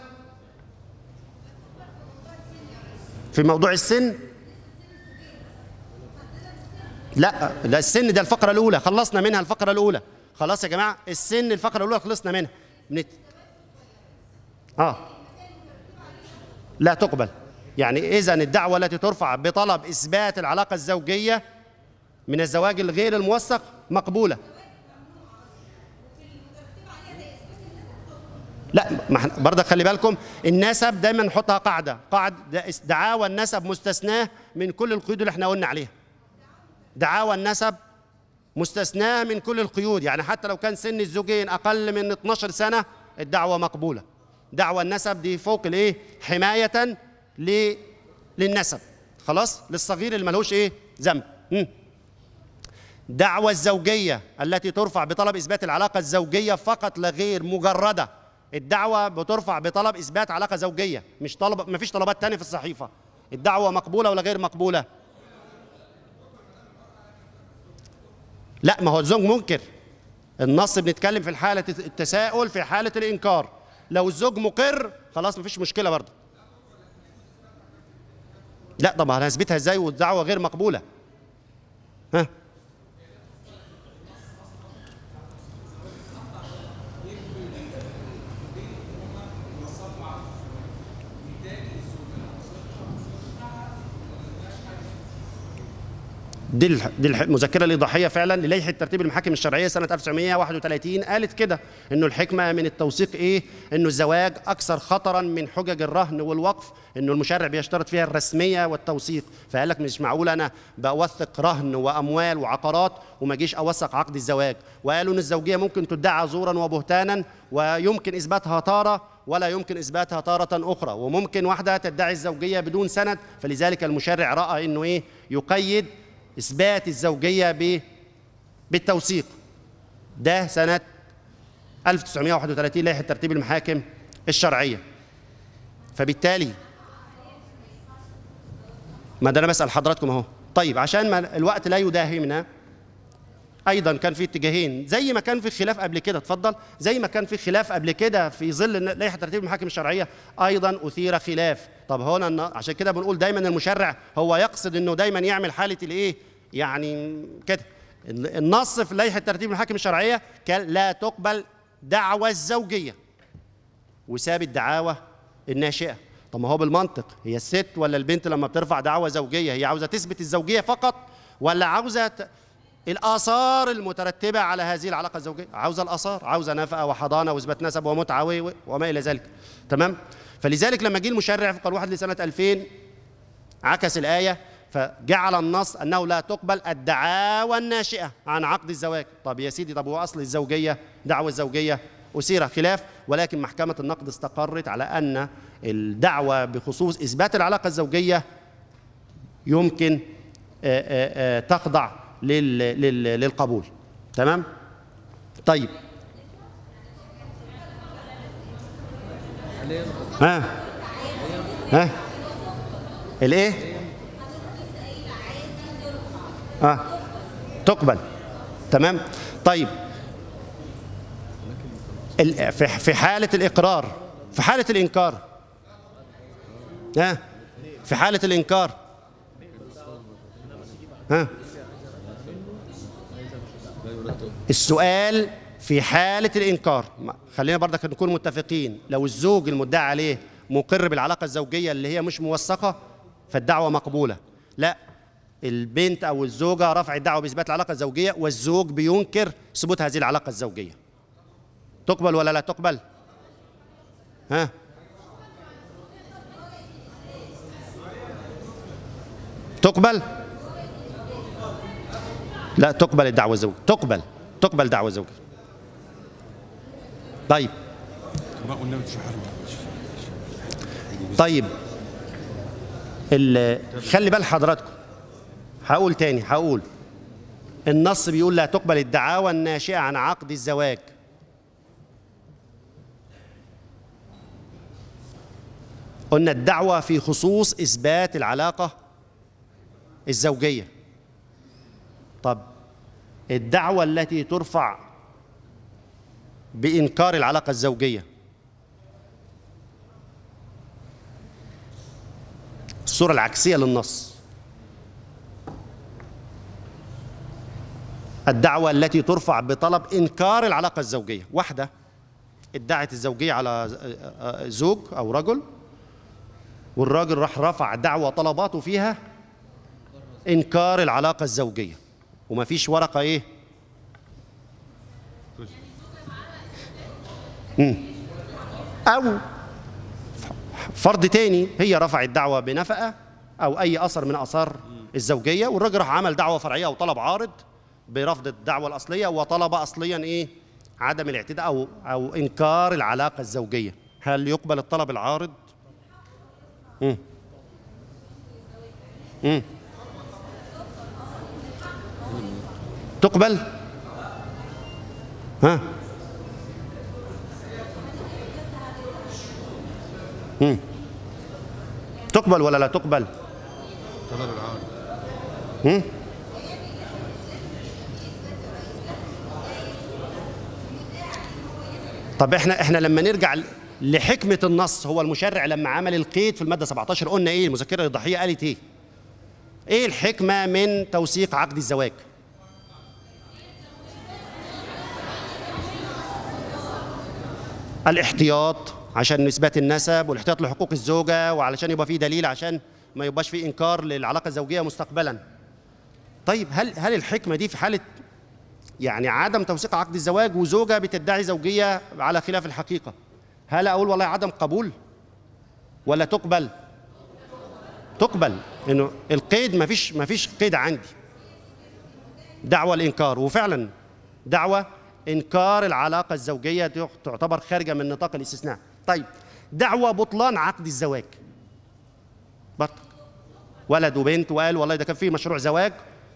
في موضوع السن؟ لا لا السن ده الفقرة الأولى خلصنا منها الفقرة الأولى. خلاص يا جماعة السن الفقرة الأولى خلصنا منها. بنت... آه. لا تقبل. يعني إذا الدعوة التي ترفع بطلب إثبات العلاقة الزوجية من الزواج الغير الموثق مقبولة. لا ما برضه خلي بالكم النسب دايما نحطها قاعدة. قاعدة دعاوى النسب مستثناة من كل القيود اللي إحنا قلنا عليها. دعاوى النسب مستثناة من كل القيود. يعني حتى لو كان سن الزوجين أقل من 12 سنة الدعوة مقبولة. دعوى النسب دي فوق الإيه؟ حماية ل... للنسب. خلاص؟ للصغير اللي ملهوش إيه؟ ذنب. دعوى الزوجية التي ترفع بطلب إثبات العلاقة الزوجية فقط لا غير مجردة. الدعوة بترفع بطلب إثبات علاقة زوجية مش طلب ما فيش طلبات تانية في الصحيفة. الدعوة مقبولة ولا غير مقبولة؟ لا ما هو الزوج منكر. النص بنتكلم في حالة التساؤل في حالة الإنكار. لو الزوج مقر خلاص مفيش مشكلة برضه. لا طب هنثبتها إزاي والدعوة غير مقبولة؟ ها؟ دي دي المذكره الإيضاحية فعلا للائحه ترتيب المحاكم الشرعية سنة 1931 قالت كده إنه الحكمة من التوثيق إيه؟ إنه الزواج أكثر خطرا من حجج الرهن والوقف إنه المشرع بيشترط فيها الرسمية والتوثيق فقال لك مش معقول أنا بوثق رهن وأموال وعقارات وما أجيش أوثق عقد الزواج. وقالوا إن الزوجية ممكن تدعى زورا وبهتانا ويمكن إثباتها تاره ولا يمكن إثباتها تاره أخرى. وممكن واحدة تدعي الزوجية بدون سند فلذلك المشرع رأى إنه إيه؟ يقيد إثبات الزوجية ب بالتوثيق. ده سنة 1931 لائحة ترتيب المحاكم الشرعية. فبالتالي ما ده أنا بسال حضراتكم أهو. طيب عشان ما الوقت لا يداهمنا أيضا كان في اتجاهين. زي ما كان في خلاف قبل كده اتفضل. زي ما كان في خلاف قبل كده في ظل لائحة ترتيب المحاكم الشرعية أيضا أثير خلاف. طب هنا عشان كده بنقول دايما المشرع هو يقصد إنه دايما يعمل حالة الإيه؟ يعني كده. ال- النص في لائحة ترتيب المحاكم الشرعية كان لا تقبل دعوى الزوجية وساب الدعاوى الناشئة. طب ما هو بالمنطق هي الست ولا البنت لما بترفع دعوى زوجية هي عاوزة تثبت الزوجية فقط ولا عاوزة. الآثار المترتبة على هذه العلاقة الزوجية؟ عاوزة الآثار عاوزة نفقة وحضانة وإثبات نسب ومتعة و- وما إلى ذلك. تمام؟ فلذلك لما جه المشرع في قانون لسنة 2000 عكس الآية فجعل النص أنه لا تقبل الدعاوى الناشئة عن عقد الزواج. طب يا سيدي طب هو أصل الزوجية دعوة الزوجية أثير خلاف ولكن محكمة النقد استقرت على أن الدعوة بخصوص إثبات العلاقة الزوجية يمكن آه، آه، آه، تخضع لل- لل- للقبول. تمام؟ طيب. ها؟ ها؟ الإيه؟ آه. تقبل. تمام؟ طيب. في حالة الإقرار في حالة الإنكار. ها في حالة الإنكار. ها السؤال في حالة الإنكار. خلينا برضك نكون متفقين. لو الزوج المدعى عليه مقر بالعلاقة الزوجية اللي هي مش موثقة فالدعوة مقبولة. لا. البنت أو الزوجة رفع الدعوة بإثبات العلاقة الزوجية والزوج بينكر ثبوت هذه العلاقة الزوجية. تقبل ولا لا تقبل؟ ها؟ تقبل؟ لا تقبل الدعوة الزوجية. تقبل تقبل دعوة الزوجية. طيب. طيب. خلي بال حضراتكم. هقول تاني هقول. النص بيقول لا تقبل الدعاوى الناشئة عن عقد الزواج. قلنا الدعوة في خصوص إثبات العلاقة الزوجية. طب الدعوة التي ترفع بإنكار العلاقة الزوجية. الصورة العكسية للنص. الدعوة التي ترفع بطلب إنكار العلاقة الزوجية. واحدة ادعت الزوجية على زوج أو رجل والراجل راح رفع دعوة طلباته فيها إنكار العلاقة الزوجية. وما فيش ورقة إيه. أو فرد تاني هي رفعت دعوة بنفقة أو أي أثر من آثار الزوجية والراجل راح عمل دعوة فرعية أو طلب عارض برفض الدعوة الأصلية وطلب أصليا إيه عدم الاعتداء أو أو إنكار العلاقة الزوجية هل يقبل الطلب العارض؟ مم. مم. تقبل؟ ها؟ مم. تقبل ولا لا تقبل؟ طلب العارض طب إحنا إحنا لما نرجع ل- لحكمة النص هو المشرع لما عمل القيد في المادة 17 قلنا إيه المذكرة الضحية قالت إيه؟ إيه الحكمة من توثيق عقد الزواج؟ الاحتياط عشان إثبات النسب والاحتياط لحقوق الزوجة وعلشان يبقى فيه دليل عشان ما يبقاش فيه إنكار للعلاقة الزوجية مستقبلا. طيب هل هل الحكمة دي في حالة يعني عدم توثيق عقد الزواج وزوجة بتدعي زوجية على خلاف الحقيقة. هل أقول والله عدم قبول؟ ولا تقبل؟ تقبل. إنه القيد ما فيش ما فيش قيد عندي. دعوة الإنكار. وفعلا دعوة إنكار العلاقة الزوجية تعتبر خارجة من نطاق الاستثناء. طيب دعوة بطلان عقد الزواج. برضك ولد وبنت وقال والله ده كان في مشروع زواج.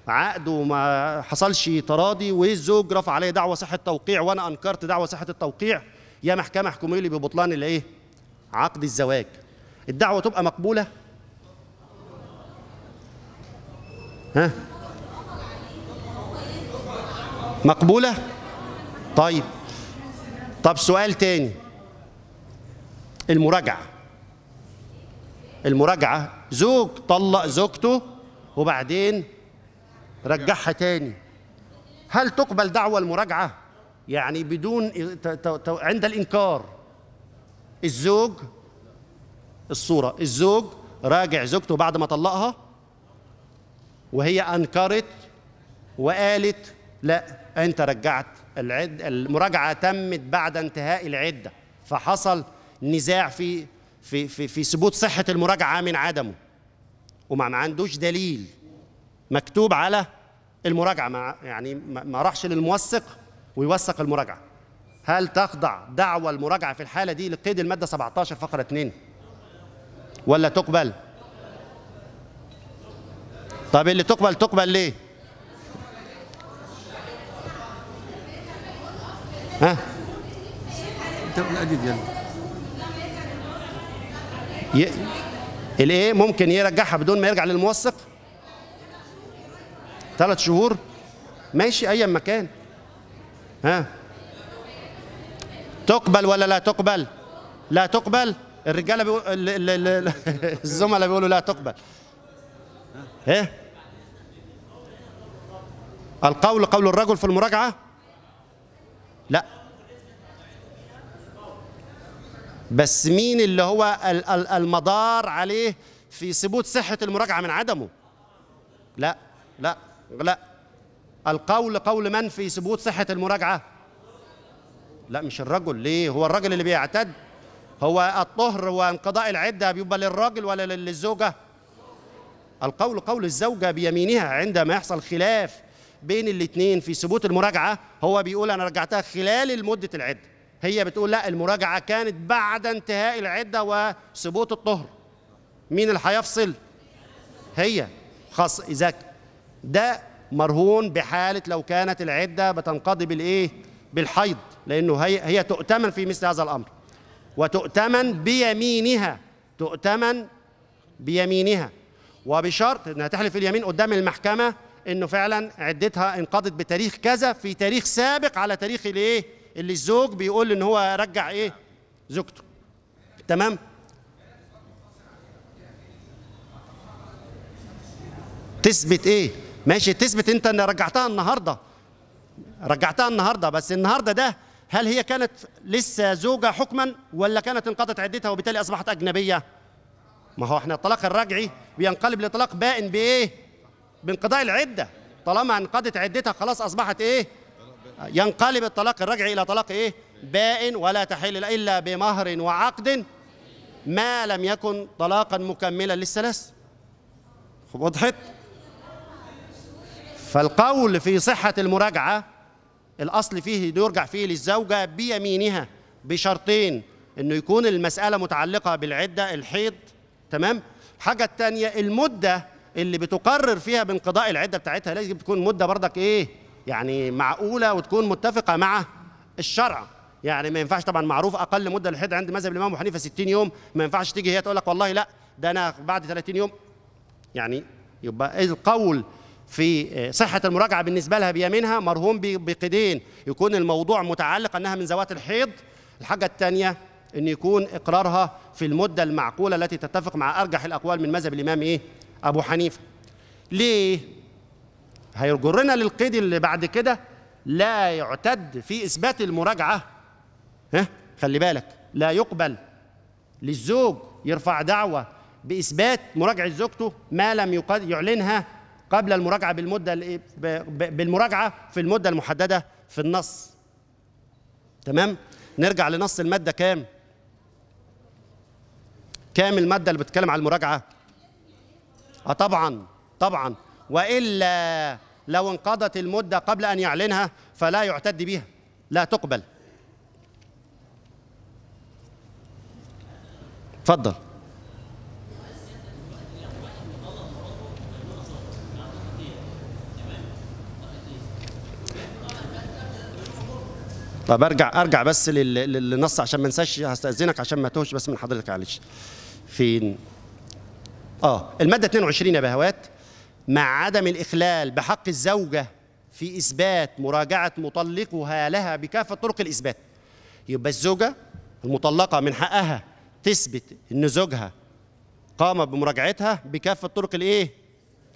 عقد وما حصلش تراضي والزوج رفع عليه دعوة صحة توقيع وأنا أنكرت دعوة صحة التوقيع يا محكمة احكمي لي ببطلان الإيه؟ عقد الزواج. الدعوة تبقى مقبولة؟ ها؟ مقبولة؟ طيب طب سؤال تاني المراجعة المراجعة زوج طلق زوجته وبعدين رجعها تاني. هل تقبل دعوى المراجعة؟ يعني بدون عند الإنكار. الزوج الصورة. الزوج راجع زوجته بعد ما طلقها وهي أنكرت وقالت لا أنت رجعت العد المراجعة تمت بعد انتهاء العدة. فحصل نزاع في في في في ثبوت صحة المراجعة من عدمه. وما ما عندوش دليل. مكتوب على المراجعة. ما يعني ما راحش للموثق ويوثق المراجعة. هل تخضع دعوى المراجعة في الحالة دي لقيد المادة 17 فقرة 2 ولا تقبل؟ طب اللي تقبل تقبل ليه؟ ها. الإيه؟ ممكن يرجعها بدون ما يرجع للموثق؟ ثلاث شهور؟ ماشي ايا مكان ها؟ تقبل ولا لا تقبل؟ لا تقبل؟ الرجالة بيقول ال- ال- ال- <laughs> الزملاء بيقولوا لا تقبل. إيه؟ القول قول الرجل في المراجعة؟ لا. بس مين اللي هو ال- ال- المدار عليه في ثبوت صحة المراجعة من عدمه؟ لا لا. لا. القول قول من في ثبوت صحة المراجعة؟ لا مش الرجل. ليه؟ هو الرجل اللي بيعتد. هو الطهر وانقضاء العدة بيبقى للراجل ولا لل- للزوجة؟ القول قول الزوجة بيمينها عندما يحصل خلاف بين الاثنين في ثبوت المراجعة. هو بيقول أنا رجعتها خلال مدة العدة. هي بتقول لا المراجعة كانت بعد انتهاء العدة وثبوت الطهر. مين اللي هيفصل؟ هي. خاص إذا ده مرهون بحالة لو كانت العدة بتنقضي بالإيه؟ بالحيض لأنه هي هي تؤتمن في مثل هذا الأمر. وتؤتمن بيمينها تؤتمن بيمينها. وبشرط إنها تحلف اليمين قدام المحكمة إنه فعلا عدتها انقضت بتاريخ كذا في تاريخ سابق على تاريخ الإيه؟ اللي الزوج بيقول إن هو رجع إيه؟ زوجته. تمام؟ تثبت إيه؟ ماشي تثبت انت ان رجعتها النهارده رجعتها النهارده بس النهارده ده هل هي كانت لسه زوجة حكما ولا كانت انقضت عدتها وبالتالي أصبحت أجنبية؟ ما هو إحنا الطلاق الرجعي بينقلب لطلاق بائن بإيه؟ بانقضاء العدة طالما انقضت عدتها خلاص أصبحت إيه؟ ينقلب الطلاق الرجعي إلى طلاق إيه؟ بائن ولا تحل إلا بمهر وعقد ما لم يكن طلاقا مكملا للثلاث وضحت؟ فالقول في صحة المراجعة الأصل فيه يرجع فيه للزوجة بيمينها بشرطين إنه يكون المسألة متعلقة بالعدة الحيض تمام؟ الحاجة التانية المدة اللي بتقرر فيها بانقضاء العدة بتاعتها لازم تكون مدة برضك إيه؟ يعني معقولة وتكون متفقة مع الشرع. يعني ما ينفعش طبعا معروف أقل مدة للحيض عند مذهب الإمام أبو حنيفة 60 يوم ما ينفعش تيجي هي تقول لك والله لا ده أنا بعد 30 يوم. يعني يبقى القول في صحة المراجعة بالنسبة لها بيمينها مرهون بقيدين يكون الموضوع متعلق أنها من ذوات الحيض. الحاجة الثانية أن يكون إقرارها في المدة المعقولة التي تتفق مع أرجح الأقوال من مذهب الإمام إيه؟ أبو حنيفة. ليه؟ هيجرنا للقيد اللي بعد كده لا يعتد في إثبات المراجعة. ها؟ خلي بالك. لا يقبل للزوج يرفع دعوة بإثبات مراجعة زوجته ما لم يعلنها قبل المراجعة بالمدة بالمراجعة في المدة المحددة في النص. تمام؟ نرجع لنص المادة كام؟ كام المادة اللي بتتكلم على المراجعة؟ آه طبعا طبعا. وإلا لو انقضت المدة قبل أن يعلنها فلا يعتد بها لا تقبل. اتفضل طب ارجع ارجع بس للنص عشان ما انساش هستأذنك عشان ما توهش بس من حضرتك معلش. فين؟ آه المادة 22 يا بهوات. مع عدم الإخلال بحق الزوجة في إثبات مراجعة مطلقها لها بكافة طرق الإثبات. يبقى الزوجة المطلقة من حقها تثبت إن زوجها قام بمراجعتها بكافة طرق الإيه؟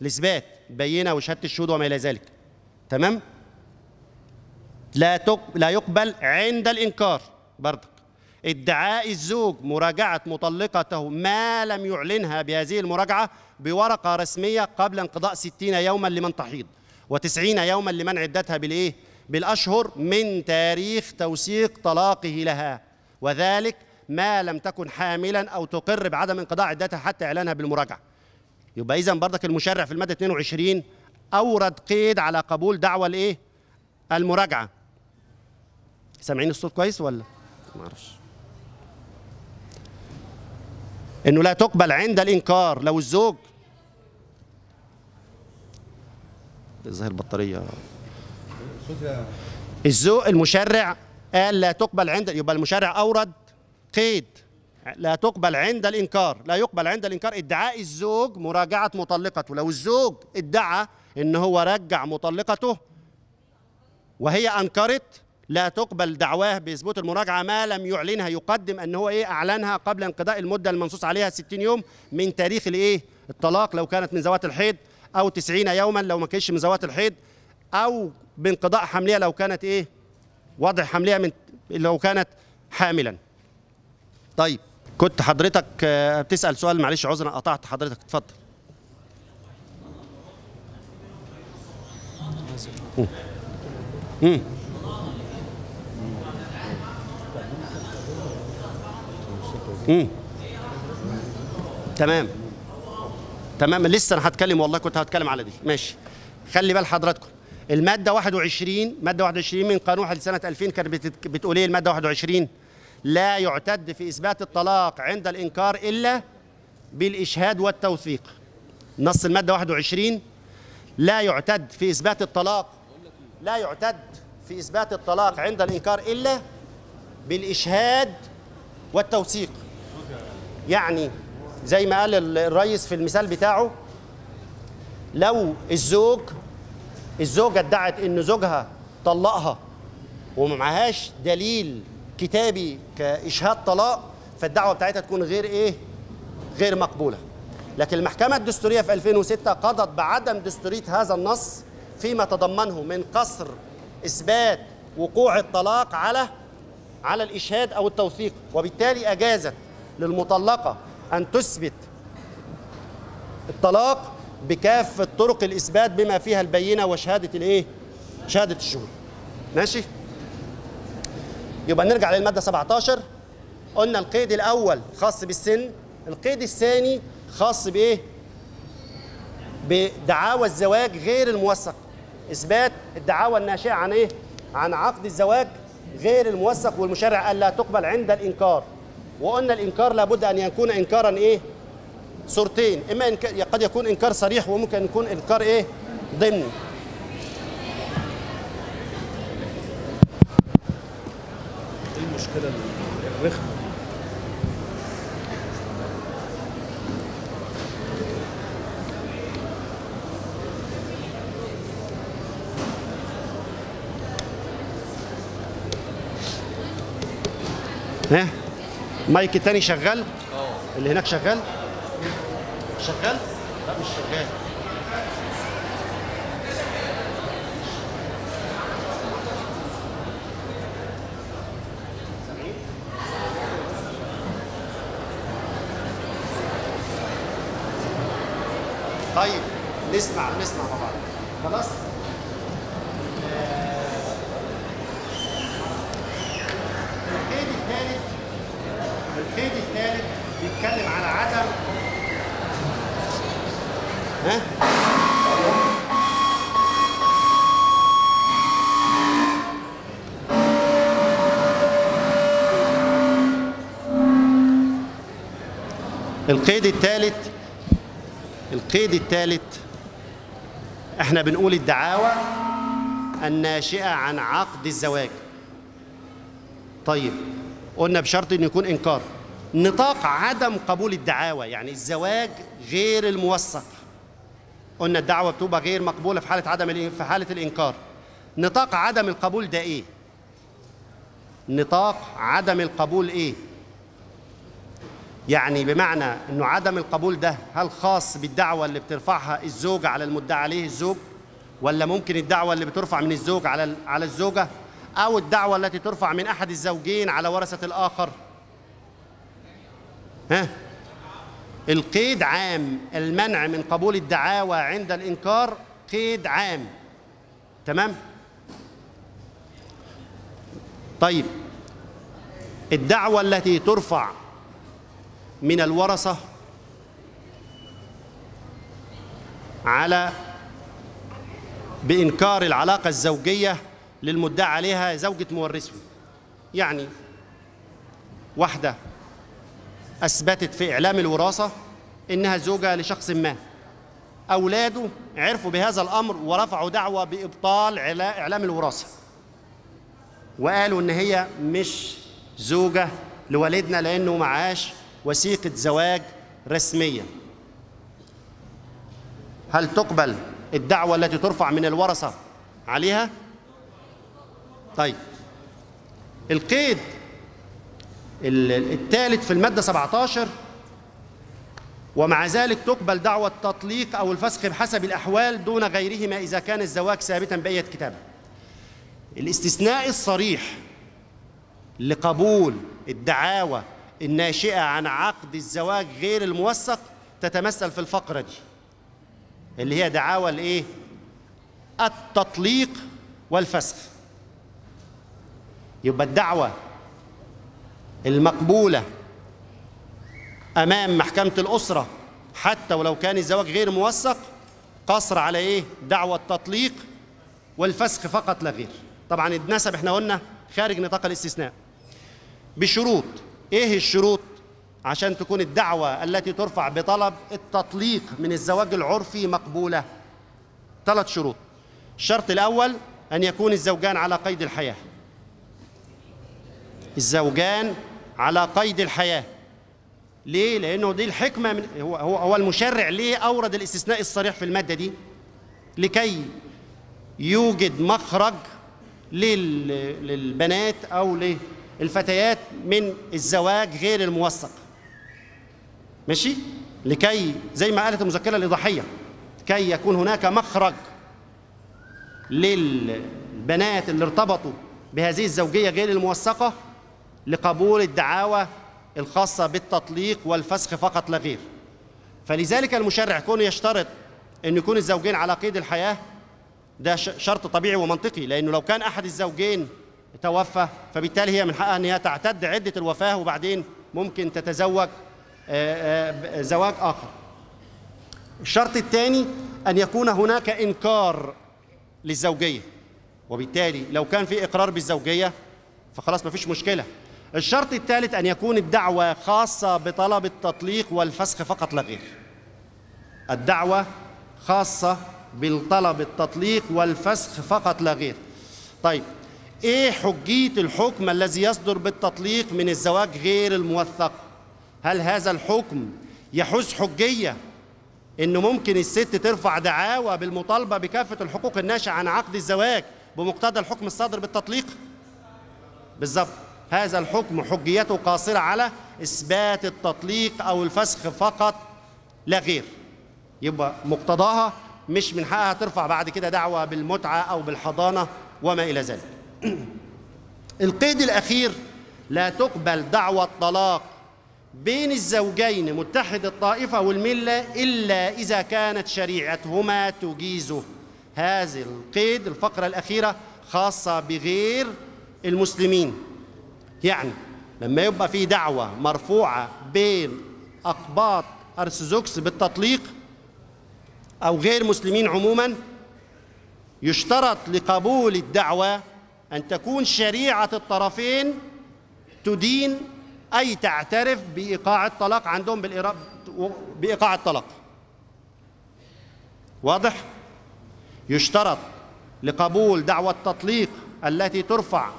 الإثبات بينة وشهادة الشهود وما إلى ذلك. تمام؟ لا. لا يقبل عند الإنكار. برضك ادعاء الزوج مراجعة مطلقته ما لم يعلنها بهذه المراجعة بورقة رسمية قبل انقضاء ستين يوما لمن تحيض وتسعين يوما لمن عدتها بالإيه؟ بالأشهر من تاريخ توثيق طلاقه لها. وذلك ما لم تكن حاملا أو تقر بعدم انقضاء عدتها حتى إعلانها بالمراجعة. يبقى اذا برضك المشرع في المادة 22 أورد قيد على قبول دعوى الايه المراجعة. سامعين الصوت كويس ولا؟ ما أعرفش. إنه لا تقبل عند الإنكار لو الزوج. الظاهر البطاريه الزوج المشرع قال لا تقبل عند يبقى المشرع أورد قيد. لا تقبل عند الإنكار لا يقبل عند الإنكار. ادعاء الزوج مراجعة مطلقته. لو الزوج ادعى إن هو رجع مطلقته وهي أنكرت لا تقبل دعواه باثبات المراجعة ما لم يعلنها يقدم أن هو إيه أعلنها قبل انقضاء المدة المنصوص عليها 60 يوم من تاريخ الإيه الطلاق لو كانت من ذوات الحيض أو 90 يوما لو ما كانش من ذوات الحيض أو بانقضاء حملها لو كانت إيه وضع حملها من لو كانت حاملا. طيب كنت حضرتك بتسأل سؤال معلش عذرا قطعت حضرتك اتفضل. امم امم تمام. تمام. لسه أنا هتكلم والله كنت هتكلم على دي. ماشي. خلي بال حضراتكم. المادة 21 مادة 21 من قانون حديث سنه 2000 كانت. بتقول إيه المادة 21 لا يعتد في إثبات الطلاق عند الإنكار إلا بالإشهاد والتوثيق. نص المادة 21 لا يعتد في إثبات الطلاق لا يعتد في إثبات الطلاق عند الإنكار إلا بالإشهاد والتوثيق. يعني زي ما قال الرئيس في المثال بتاعه لو الزوج الزوجة ادعت إن زوجها طلقها وما معهاش دليل كتابي كإشهاد طلاق فالدعوة بتاعتها تكون غير إيه؟ غير مقبولة. لكن المحكمة الدستورية في 2006 قضت بعدم دستورية هذا النص فيما تضمنه من قصر إثبات وقوع الطلاق على على الإشهاد أو التوثيق وبالتالي أجازت للمطلقة أن تثبت الطلاق بكافه طرق الإثبات بما فيها البينة وشهادة الإيه؟ شهادة الشهود. ماشي؟ يبقى نرجع للمادة 17 قلنا القيد الأول خاص بالسن القيد الثاني خاص بإيه؟ بدعاوى الزواج غير الموثق. إثبات الدعاوى الناشئة عن إيه؟ عن عقد الزواج غير الموثق والمشرع قال لا تقبل عند الإنكار. وقلنا الإنكار لابد أن يكون انكارا إيه؟ صورتين. إما إنك... قد يكون إنكار صريح وممكن يكون إنكار إيه؟ ضمني إيه المشكلة الرخمه ها؟ مايك التاني شغال؟ اللي هناك شغال؟ شغال؟ لا مش شغال. طيب نسمع نسمع مع بعض. خلاص القيد الثالث القيد الثالث بيتكلم على عدم ها القيد الثالث القيد الثالث إحنا بنقول الدعاوى الناشئة عن عقد الزواج. طيب قلنا بشرط انه يكون إنكار. نطاق عدم قبول الدعاوى يعني الزواج غير الموثق. قلنا الدعوة بتبقى غير مقبولة في حالة عدم في حالة الإنكار. نطاق عدم القبول ده إيه؟ نطاق عدم القبول إيه؟ يعني بمعنى إنه عدم القبول ده هل خاص بالدعوة اللي بترفعها الزوجة على المدعى عليه الزوج؟ ولا ممكن الدعوة اللي بترفع من الزوج على على الزوجة؟ أو الدعوة التي ترفع من أحد الزوجين على ورثة الآخر؟ ها؟ القيد عام المنع من قبول الدعاوى عند الإنكار قيد عام. تمام؟ طيب. الدعوة التي ترفع من الورثة على بإنكار العلاقة الزوجية للمدعى عليها زوجة مورثه يعني واحدة أثبتت في إعلام الوراثة إنها زوجة لشخص ما. أولاده عرفوا بهذا الأمر ورفعوا دعوة بإبطال علا- إعلام الوراثة. وقالوا إن هي مش زوجة لوالدنا لأنه معاش وثيقة زواج رسمية. هل تقبل الدعوة التي ترفع من الورثة عليها؟ طيب. القيد ال- الثالث في المادة 17 ومع ذلك تقبل دعوة تطليق أو الفسخ بحسب الأحوال دون غيرهما إذا كان الزواج ثابتا بأية كتابة الاستثناء الصريح لقبول الدعاوى الناشئة عن عقد الزواج غير الموثق تتمثل في الفقرة دي اللي هي دعاوى الإيه؟ التطليق والفسخ. يبقى الدعوة المقبولة أمام محكمة الأسرة حتى ولو كان الزواج غير موثق قصر على إيه؟ دعوة التطليق والفسخ فقط لا غير. طبعا النسب إحنا قلنا خارج نطاق الاستثناء. بشروط. إيه الشروط عشان تكون الدعوة التي ترفع بطلب؟ التطليق من الزواج العرفي مقبولة. ثلاث شروط. الشرط الأول أن يكون الزوجان على قيد الحياة. الزوجان على قيد الحياة. ليه؟ لأنه دي الحكمة من هو هو هو المشرع ليه أورد الاستثناء الصريح في المادة دي؟ لكي يوجد مخرج لل... للبنات أو للفتيات من الزواج غير الموثق ماشي؟ لكي زي ما قالت المذكرة الإيضاحية كي يكون هناك مخرج للبنات اللي ارتبطوا بهذه الزوجية غير الموثقة لقبول الدعاوى الخاصة بالتطليق والفسخ فقط لا غير فلذلك المشرع كونه يشترط أن يكون الزوجين على قيد الحياة ده شرط طبيعي ومنطقي لأنه لو كان أحد الزوجين توفى فبالتالي هي من حقها أن هي تعتد عدة الوفاة وبعدين ممكن تتزوج آه، آه، زواج آخر. الشرط الثاني أن يكون هناك إنكار للزوجية وبالتالي لو كان في إقرار بالزوجية فخلاص مفيش مشكلة. الشرط الثالث أن يكون الدعوة خاصة بطلب التطليق والفسخ فقط لا غير. الدعوة خاصة بالطلب التطليق والفسخ فقط لا غير. طيب إيه حجية الحكم الذي يصدر بالتطليق من الزواج غير الموثق؟ هل هذا الحكم يحوز حجية انه ممكن الست ترفع دعاوى بالمطالبة بكافة الحقوق الناشئة عن عقد الزواج بمقتضى الحكم الصادر بالتطليق؟ بالظبط هذا الحكم حجيته قاصرة على إثبات التطليق أو الفسخ فقط لا غير. يبقى مقتضاها مش من حقها ترفع بعد كده دعوة بالمتعة أو بالحضانة وما إلى ذلك. <clears throat> القيد الأخير لا تقبل دعوة طلاق بين الزوجين متحد الطائفة والملة إلا إذا كانت شريعتهما تجيزه. هذا القيد الفقرة الأخيرة خاصة بغير المسلمين. يعني لما يبقى في دعوة مرفوعة بين أقباط أرثوذكس بالتطليق أو غير مسلمين عموما يشترط لقبول الدعوة أن تكون شريعة الطرفين تدين أي تعترف بإيقاع الطلاق عندهم بإيقاع الطلاق. واضح؟ يشترط لقبول دعوة التطليق التي ترفع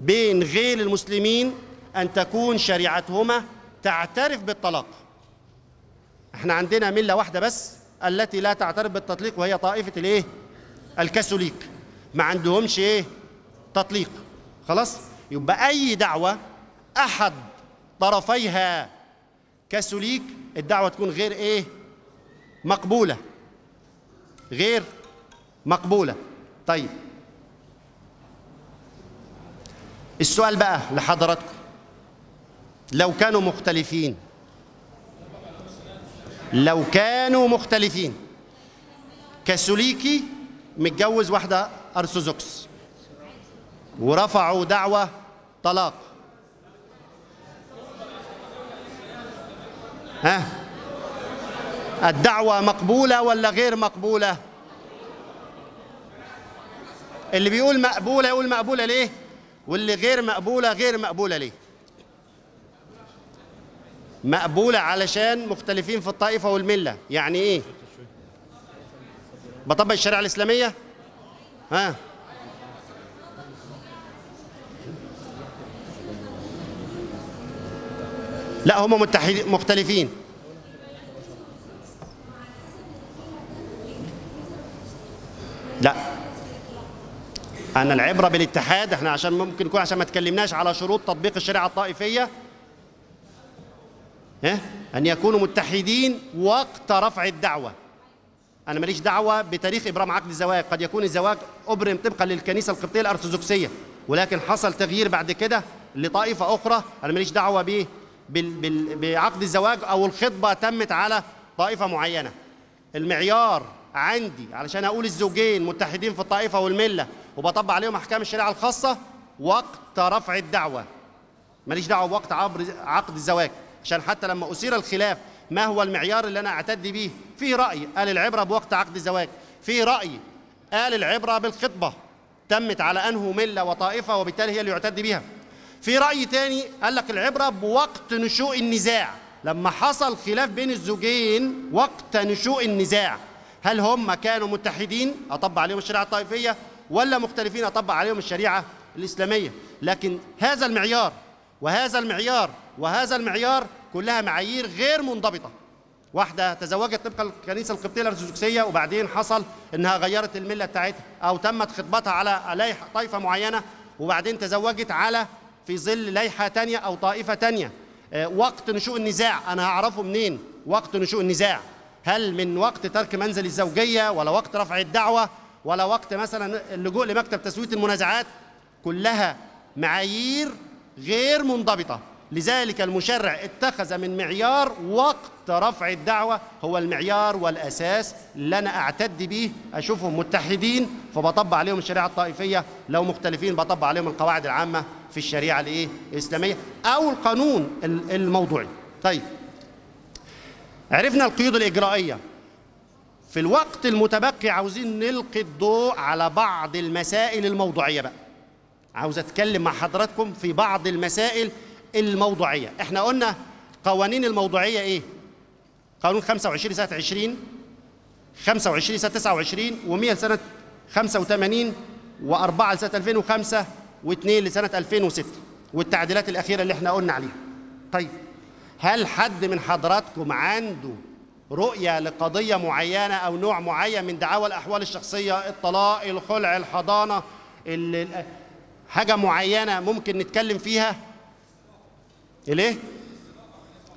بين غير المسلمين أن تكون شريعتهما تعترف بالطلاق. إحنا عندنا ملة واحدة بس التي لا تعترف بالتطليق وهي طائفة الإيه؟ الكاثوليك. ما عندهمش إيه تطليق. خلاص؟ يبقى أي دعوة أحد طرفيها كاثوليك الدعوة تكون غير إيه؟ مقبولة. غير مقبولة. طيب. السؤال بقى لحضراتكم. لو كانوا مختلفين. لو كانوا مختلفين. كاثوليكي متجوز واحدة أرثوذكس ورفعوا دعوة طلاق. ها؟ الدعوة مقبولة ولا غير مقبولة؟ اللي بيقول مقبولة يقول مقبولة ليه؟ واللي غير مقبولة غير مقبولة ليه؟ مقبولة علشان مختلفين في الطائفة والملة. يعني إيه؟ بطبق الشريعة الإسلامية؟ ها. لا هم متحدين مختلفين. لا. أنا العبرة بالاتحاد إحنا عشان ممكن يكون عشان ما تكلمناش على شروط تطبيق الشريعة الطائفية ها أن يكونوا متحدين وقت رفع الدعوة. أنا ماليش دعوة بتاريخ إبرام عقد الزواج. قد يكون الزواج أبرم طبقا للكنيسة القبطية الأرثوذكسية. ولكن حصل تغيير بعد كده لطائفة أخرى أنا ماليش دعوة بيه بال بال بعقد الزواج أو الخطبة تمت على طائفة معينة. المعيار عندي علشان أقول الزوجين متحدين في الطائفة والملة وبطبق عليهم أحكام الشريعة الخاصة وقت رفع الدعوة. ماليش دعوة بوقت عقد الزواج. عشان حتى لما أثير الخلاف ما هو المعيار اللي أنا أعتد به في رأي. قال العبرة بوقت عقد الزواج. في رأي. قال العبرة بالخطبة. تمت على أنه ملة وطائفة وبالتالي هي اللي يعتد بها في رأي تاني قال لك العبرة بوقت نشوء النزاع. لما حصل خلاف بين الزوجين وقت نشوء النزاع. هل هم كانوا متحدين؟ أطبق عليهم الشريعة الطائفية. ولا مختلفين؟ أطبق عليهم الشريعة الإسلامية. لكن هذا المعيار وهذا المعيار وهذا المعيار كلها معايير غير منضبطة. واحدة تزوجت طبقا الكنيسة القبطية الأرثوذكسية وبعدين حصل إنها غيرت الملة بتاعتها أو تمت خطبتها على لائحة طائفة معينة وبعدين تزوجت على في ظل لائحة تانية أو طائفة تانية. آه، وقت نشوء النزاع أنا هعرفه منين؟ وقت نشوء النزاع. هل من وقت ترك منزل الزوجية ولا وقت رفع الدعوة ولا وقت مثلا اللجوء لمكتب تسوية المنازعات؟ كلها معايير غير منضبطة. لذلك المشرع اتخذ من معيار وقت رفع الدعوة هو المعيار والأساس اللي أنا أعتد به. أشوفهم متحدين فبطبق عليهم الشريعة الطائفية. لو مختلفين بطبق عليهم القواعد العامة في الشريعة الإيه؟ الإسلامية أو القانون ال- الموضوعي. طيب. عرفنا القيود الإجرائية. في الوقت المتبقي عاوزين نلقي الضوء على بعض المسائل الموضوعية بقى. عاوز اتكلم مع حضراتكم في بعض المسائل الموضوعية. إحنا قلنا قوانين الموضوعية إيه؟ قانون 25 سنة 20 25 سنة 29 و100 سنة 85 و4 لسنة 2005 و2 لسنة 2006 والتعديلات الأخيرة اللي إحنا قلنا عليها. طيب هل حد من حضراتكم عنده رؤية لقضية معينة أو نوع معين من دعاوى الأحوال الشخصية؟ الطلاق الخلع الحضانة ال- ال- حاجة معينة ممكن نتكلم فيها؟ الإيه؟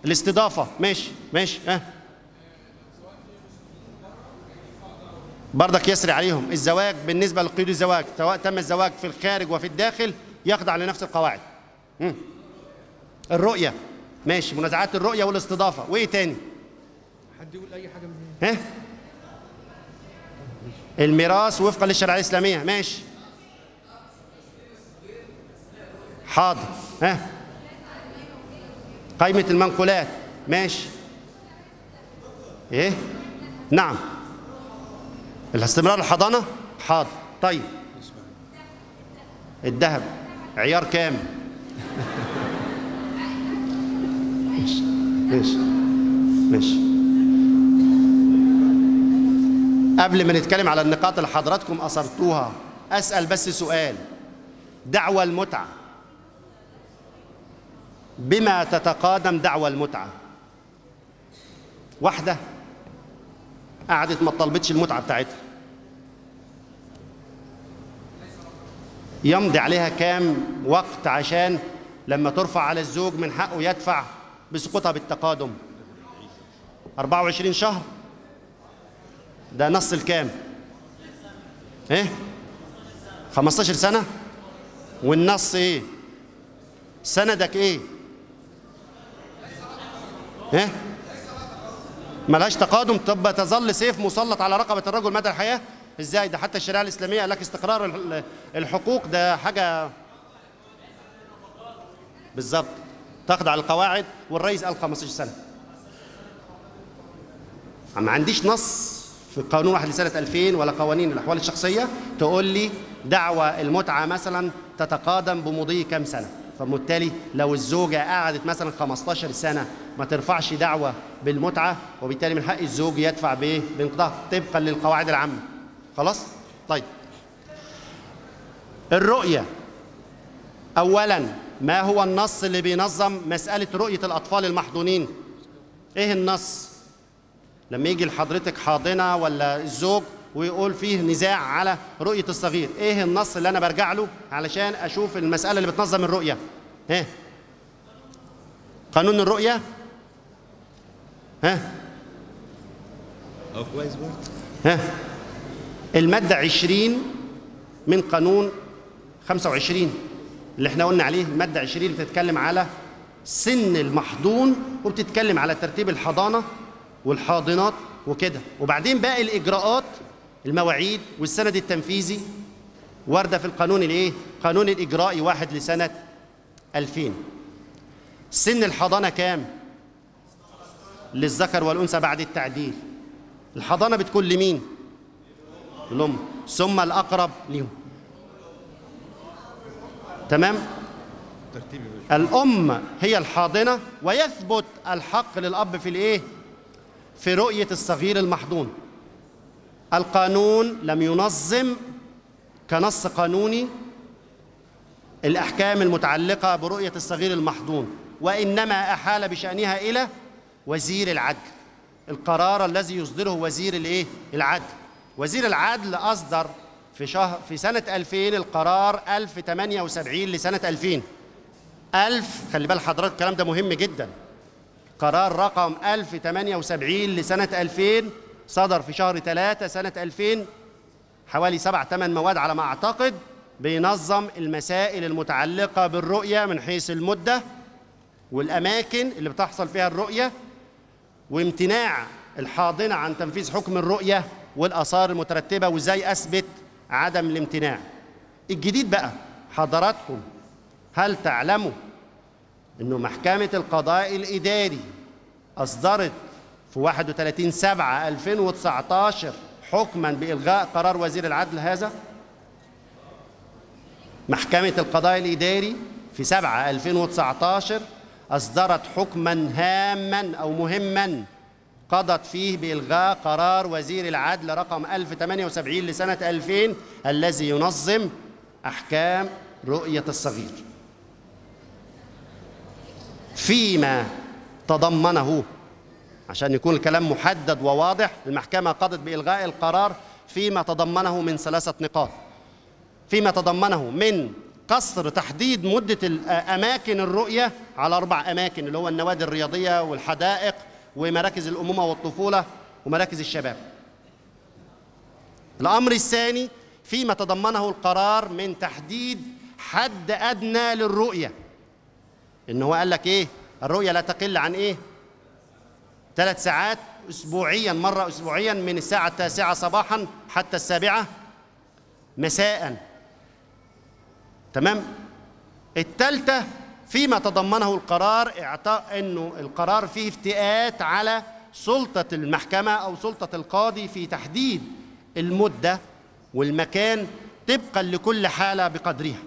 الاستضافة. ماشي ماشي ها. برضك يسري عليهم. الزواج بالنسبة لقيود الزواج سواء تم الزواج في الخارج وفي الداخل يخضع لنفس القواعد. مم. الرؤية. ماشي منازعات الرؤية والاستضافة. وإيه تاني؟ حد يقول أي حاجة من ها؟ الميراث وفقا للشريعة الإسلامية. ماشي. حاضر. ها؟ قائمة المنقولات. ماشي. إيه؟ نعم. الاستمرار الحضانة حاضر. طيب. الذهب. عيار كام؟ ماشي. ماشي. ماشي. قبل ما نتكلم على النقاط اللي حضراتكم أثرتوها أسأل بس سؤال. دعوى المتعة. بما تتقادم دعوى المتعة. واحدة قعدت ما طلبتش المتعة بتاعتها. يمضي عليها كام وقت عشان لما ترفع على الزوج من حقه يدفع بسقوطها بالتقادم؟ 24 شهر. ده نص الكام؟ إيه؟ 15 سنة؟ والنص إيه؟ سندك إيه؟ إيه؟ ملهاش تقادم. طب تظل سيف مسلط على رقبة الرجل مدى الحياة؟ إزاي؟ ده حتى الشريعة الإسلامية قال لك استقرار ال- الحقوق ده حاجة بالظبط. تخضع القواعد والرئيس قال 15 سنة. ما عنديش نص في قانون واحد لسنة 2000 ولا قوانين الأحوال الشخصية تقول لي دعوى المتعة مثلا تتقادم بمضي كام سنة. فبالتالي لو الزوجة قعدت مثلا 15 سنة ما ترفعش دعوة بالمتعة وبالتالي من حق الزوج يدفع بإيه؟ بانقضاء طبقا للقواعد العامة خلاص؟ طيب الرؤية أولا ما هو النص اللي بينظم مسألة رؤية الأطفال المحضونين؟ إيه النص؟ لما يجي لحضرتك حاضنة ولا الزوج ويقول فيه نزاع على رؤية الصغير إيه النص اللي أنا برجع له علشان أشوف المسألة اللي بتنظم الرؤية ها قانون الرؤية ها؟ ها؟ المادة 20 من قانون 25 اللي إحنا قلنا عليه المادة 20 بتتكلم على سن المحضون وبتتكلم على ترتيب الحضانة والحاضنات وكده. وبعدين باقي الإجراءات المواعيد والسند التنفيذي واردة في القانون الإيه؟ قانون الإجرائي واحد لسنة 2000 سن الحضانة كام؟ للذكر والأنثى بعد التعديل. الحضانة بتكون لمين؟ الام ثم الأقرب ليهم. تمام؟ الأم هي الحاضنة ويثبت الحق للأب في الإيه؟ في رؤية الصغير المحضون. القانون لم ينظم كنص قانوني الأحكام المتعلقة برؤية الصغير المحضون، وإنما أحال بشأنها إلى وزير العدل. القرار الذي يصدره وزير الإيه؟ العدل. وزير العدل أصدر في شهر في سنة 2000 القرار 1078 لسنة 2000. ألف خلي بال حضرتك الكلام ده مهم جدا قرار رقم 1078 لسنة 2000 صدر في شهر 3 سنة 2000 حوالي سبع ثمان مواد على ما أعتقد بينظم المسائل المتعلقة بالرؤية من حيث المدة والأماكن اللي بتحصل فيها الرؤية وامتناع الحاضنة عن تنفيذ حكم الرؤية والآثار المترتبة وإزاي أثبت عدم الامتناع. الجديد بقى حضراتكم هل تعلموا أنه محكمة القضاء الإداري أصدرت في 31 7 2019 حكما بإلغاء قرار وزير العدل هذا؟ محكمة القضاء الإداري في 7 2019 أصدرت حكما هاما أو مهما قضت فيه بإلغاء قرار وزير العدل رقم 1078 لسنة 2000 الذي ينظم أحكام رؤية الصغير. فيما تضمنه عشان يكون الكلام محدد وواضح المحكمة قضت بإلغاء القرار فيما تضمنه من ثلاثة نقاط. فيما تضمنه من قصر تحديد مدة أماكن الرؤية على أربع أماكن اللي هو النوادي الرياضية والحدائق ومراكز الأمومة والطفولة ومراكز الشباب. الأمر الثاني فيما تضمنه القرار من تحديد حد أدنى للرؤية. إن هو قال لك إيه؟ الرؤية لا تقل عن إيه؟ ثلاث ساعات أسبوعيا مرة أسبوعيا من الساعة التاسعة صباحا حتى السابعة مساء. تمام؟ الثالثة فيما تضمنه القرار اعطاء إنه القرار فيه افتئات على سلطة المحكمة أو سلطة القاضي في تحديد المدة والمكان طبقا لكل حالة بقدرها.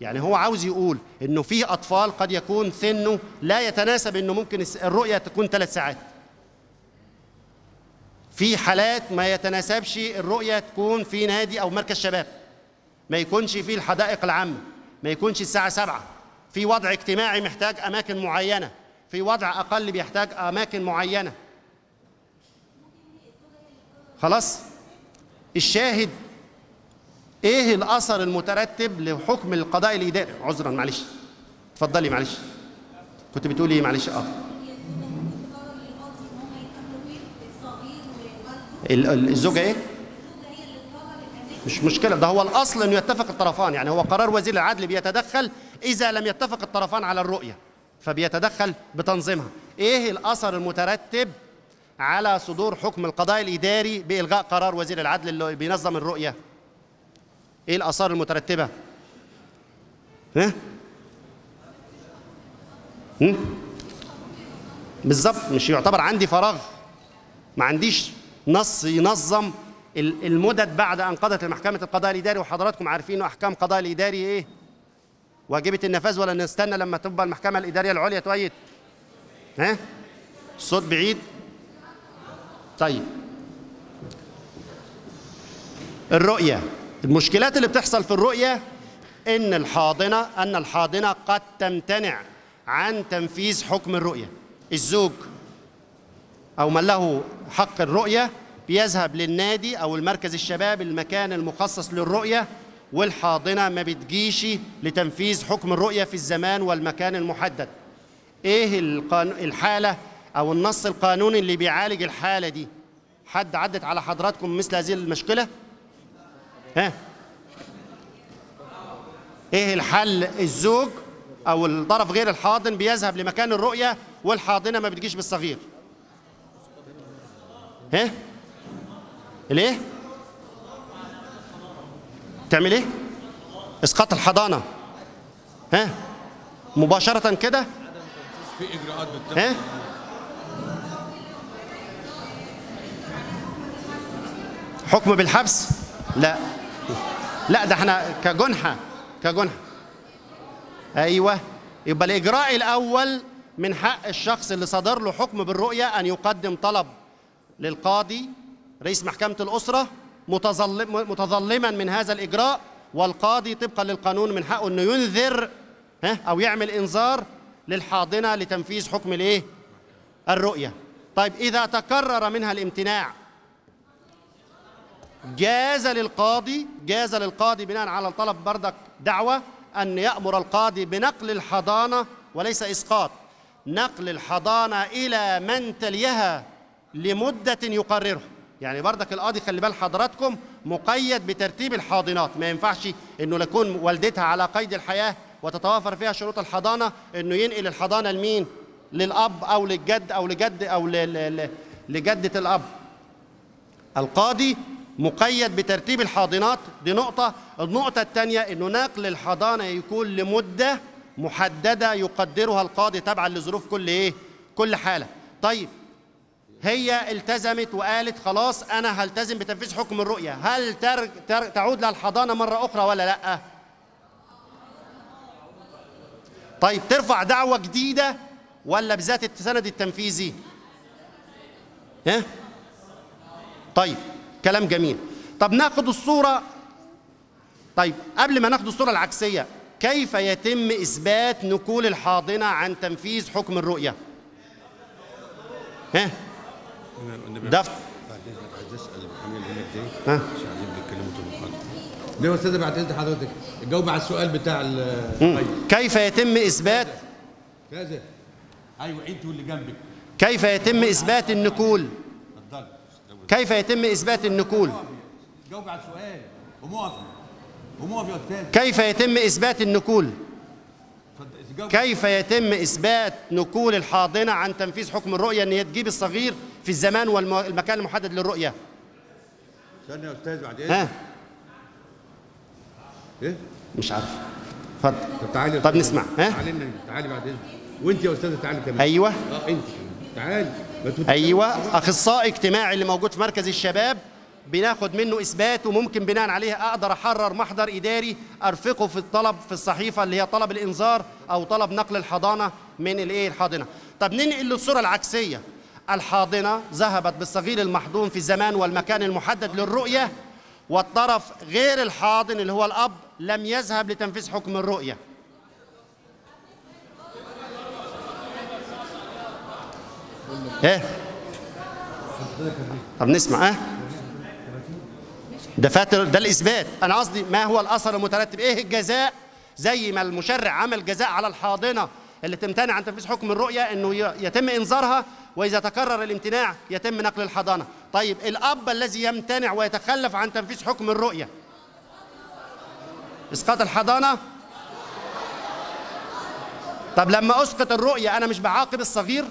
يعني هو عاوز يقول إنه في أطفال قد يكون سنه لا يتناسب إنه ممكن الرؤية تكون ثلاث ساعات. في حالات ما يتناسبش الرؤية تكون في نادي أو مركز شباب. ما يكونش في الحدائق العامة ما يكونش الساعة سبعة. في وضع اجتماعي محتاج أماكن معينة في وضع أقل بيحتاج أماكن معينة. خلاص؟ الشاهد إيه الأثر المترتب لحكم القضاء الإداري؟ عذرا معلش. اتفضلي معلش. كنت بتقولي إيه؟ معلش. آه. ال- ال- الزوجة إيه؟ مش مشكلة. ده هو الأصل إنه يتفق الطرفان. يعني هو قرار وزير العدل بيتدخل إذا لم يتفق الطرفان على الرؤية فبيتدخل بتنظيمها. إيه الأثر المترتب على صدور حكم القضاء الإداري بإلغاء قرار وزير العدل اللي بينظم الرؤية؟ إيه الأثار المترتبة؟ ها؟ بالظبط. مش يعتبر عندي فراغ. ما عنديش نص ينظم المدد بعد أن قضت المحكمة القضاء الإداري وحضراتكم عارفين أحكام قضاء الإداري إيه؟ واجبة النفاذ ولا نستنى لما تبقى المحكمة الإدارية العليا تؤيد؟ ها؟ الصوت بعيد. طيب. الرؤية. المشكلات اللي بتحصل في الرؤية إن الحاضنة أن الحاضنة قد تمتنع عن تنفيذ حكم الرؤية. الزوج أو من له حق الرؤية بيذهب للنادي أو المركز الشباب المكان المخصص للرؤية والحاضنة ما بتجيش لتنفيذ حكم الرؤية في الزمان والمكان المحدد. القانو... الحالة أو النص القانوني اللي بيعالج الحالة دي؟ حد عدت على حضراتكم مثل هذه المشكلة؟ ها؟ إيه الحل؟ الزوج أو الطرف غير الحاضن بيذهب لمكان الرؤية والحاضنة ما بتجيش بالصغير. ها؟ ليه تعمل إيه؟ اسقاط الحضانة. ها؟ مباشرة كده؟ في اجراءات ها؟ حكم بالحبس؟ لا. لا ده إحنا كجنحة كجنحة. أيوه. يبقى الإجراء الأول من حق الشخص اللي صدر له حكم بالرؤية أن يقدم طلب للقاضي رئيس محكمة الأسرة متظلم متظلما من هذا الإجراء والقاضي طبقا للقانون من حقه إنه ينذر ها أو يعمل إنذار للحاضنة لتنفيذ حكم الإيه؟ الرؤية. طيب إذا تكرر منها الامتناع جاز للقاضي جاز للقاضي بناء على الطلب بردك دعوة أن يأمر القاضي بنقل الحضانة وليس إسقاط. نقل الحضانة إلى من تليها لمدة يقرره. يعني بردك القاضي خلي بال حضراتكم مقيد بترتيب الحاضنات. ما ينفعش إنه يكون والدتها على قيد الحياة وتتوافر فيها شروط الحضانة إنه ينقل الحضانة لمين؟ للأب أو للجد أو لجد أو لجدة الأب. القاضي مقيد بترتيب الحاضنات. دي نقطة. النقطة الثانية أنه نقل الحضانة يكون لمدة محددة يقدرها القاضي تبعا لظروف كل إيه؟ كل حالة. طيب هي التزمت وقالت خلاص أنا هلتزم بتنفيذ حكم الرؤية هل تر... تر... تعود لها الحضانة مرة أخرى ولا لأ؟ طيب ترفع دعوة جديدة ولا بذات السند التنفيذي؟ ها؟ طيب كلام جميل طب ناخد الصورة طيب قبل ما ناخد الصورة العكسية كيف يتم إثبات نقول الحاضنة عن تنفيذ حكم الرؤية؟ ها؟ ده في- بعد اذنك عايز اسال دي ها؟ مش عايزين المحاضره ليه يا أستاذ بعد اذن حضرتك جاوب على السؤال بتاع. طيب. كيف يتم إثبات كذا. أيوه أنت واللي جنبك. كيف يتم إثبات النقول؟ اتفضل. كيف يتم إثبات النقول؟ جاوب على السؤال. وموافق وموافق يا أستاذ. كيف يتم إثبات النقول؟ اتفضل. جاوب كيف يتم إثبات نقول الحاضنة عن تنفيذ حكم الرؤية أن هي تجيب الصغير في الزمان والمكان المحدد للرؤية؟ استنى يا أستاذ بعد اذنك ها؟ إيه؟ مش عارف. اتفضل. طب تعالي طب أستاذ. نسمع، ها؟ تعالي لنا. تعالي بعد اذنك وأنت يا أستاذة تعالي كمان. أيوه. آه أنت. تعالي. أيوه. أخصائي اجتماعي اللي موجود في مركز الشباب بناخد منه إثبات وممكن بناء عليه أقدر أحرر محضر إداري أرفقه في الطلب في الصحيفة اللي هي طلب الإنذار أو طلب نقل الحضانة من الإيه؟ الحاضنة. طب ننقل للصورة العكسية. الحاضنة ذهبت بالصغير المحضون في الزمان والمكان المحدد للرؤية والطرف غير الحاضن اللي هو الأب لم يذهب لتنفيذ حكم الرؤية. إيه؟ طب نسمع آه ده فاتر ده الإثبات. أنا قصدي ما هو الأثر المترتب؟ إيه الجزاء؟ زي ما المشرع عمل جزاء على الحاضنة اللي تمتنع عن تنفيذ حكم الرؤية إنه يتم إنذارها وإذا تكرر الامتناع يتم نقل الحضانة. طيب الأب الذي يمتنع ويتخلف عن تنفيذ حكم الرؤية. إسقاط الحضانة؟ طب لما أسقط الرؤية أنا مش بعاقب الصغير؟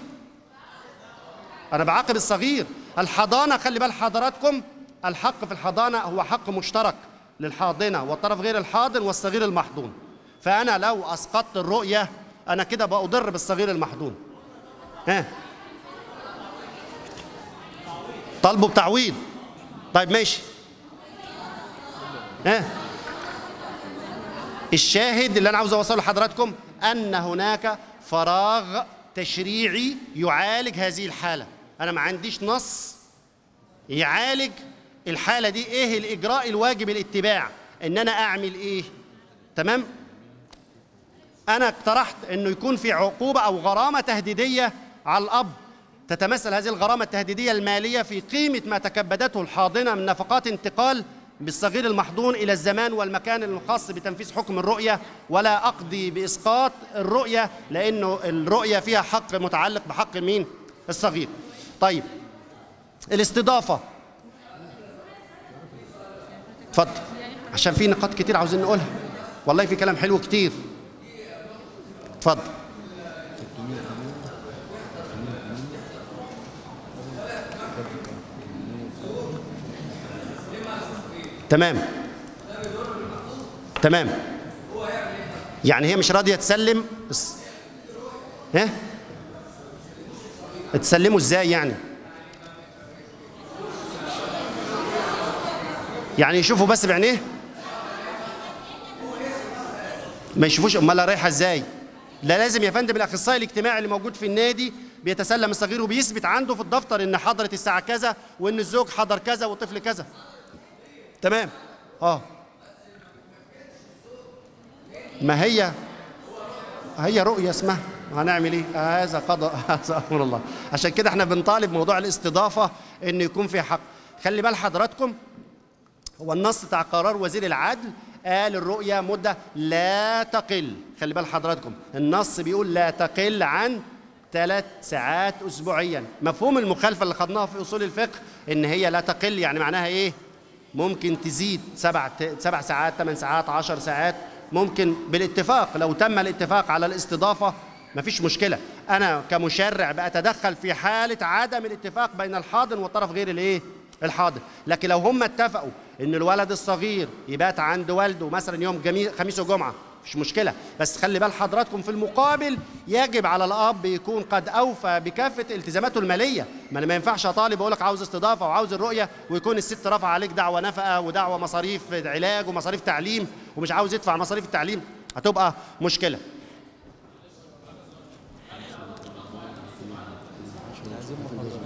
أنا بعاقب الصغير. الحضانة خلي بال حضراتكم الحق في الحضانة هو حق مشترك للحاضنة والطرف غير الحاضن والصغير المحضون. فأنا لو أسقطت الرؤية أنا كده بأضر بالصغير المحضون. ها؟ طالبه بتعويض طيب ماشي. ها؟ الشاهد اللي أنا عاوز أوصله لحضراتكم أن هناك فراغ تشريعي يعالج هذه الحالة. أنا ما عنديش نص يعالج الحالة دي. إيه الإجراء الواجب الاتباع؟ إن أنا أعمل إيه؟ تمام؟ أنا اقترحت إنه يكون في عقوبة أو غرامة تهديدية على الأب. تتمثل هذه الغرامة التهديدية المالية في قيمة ما تكبدته الحاضنة من نفقات انتقال بالصغير المحضون إلى الزمان والمكان الخاص بتنفيذ حكم الرؤية. ولا أقضي بإسقاط الرؤية لأنه الرؤية فيها حق متعلق بحق مين؟ الصغير. طيب الاستضافة. اتفضل. عشان في نقاط كتير عاوزين نقولها. والله في كلام حلو كتير. اتفضل. تمام. تمام. يعني هي مش راضية تسلم؟ ها؟ تسلموا إزاي يعني؟ يعني يشوفوا بس بعينيه؟ ما يشوفوش؟ أمال رايحة إزاي؟ لا لازم يا فندم الأخصائي الاجتماعي اللي موجود في النادي بيتسلم الصغير وبيثبت عنده في الدفتر إن حضرت الساعة كذا وإن الزوج حضر كذا والطفل كذا. تمام. آه. ما هي؟ هي رؤية اسمها. هنعمل إيه؟ هذا قضاء. <laughs> هذا أمر الله. عشان كده إحنا بنطالب موضوع الاستضافة إن يكون في حق. خلي بال حضراتكم هو النص بتاع قرار وزير العدل قال الرؤية مدة لا تقل. خلي بال حضراتكم النص بيقول لا تقل عن ثلاث ساعات اسبوعيا. مفهوم المخالفة اللي خدناها في أصول الفقه إن هي لا تقل يعني معناها إيه؟ ممكن تزيد سبع سبع ساعات ثمان ساعات عشر ساعات. ممكن بالاتفاق لو تم الاتفاق على الاستضافة مفيش مشكلة. أنا كمشرع بأتدخل في حالة عدم الاتفاق بين الحاضن والطرف غير الإيه؟ الحاضر. لكن لو هم اتفقوا إن الولد الصغير يبات عند والده مثلا يوم خميس وجمعة مش مشكلة. بس خلي بال حضراتكم في المقابل يجب على الأب يكون قد أوفى بكافة التزاماته المالية. ما أنا ما ينفعش طالب أقول لك عاوز استضافة وعاوز الرؤية ويكون الست رفع عليك دعوة نفقة ودعوة مصاريف علاج ومصاريف تعليم ومش عاوز يدفع مصاريف التعليم. هتبقى مشكلة.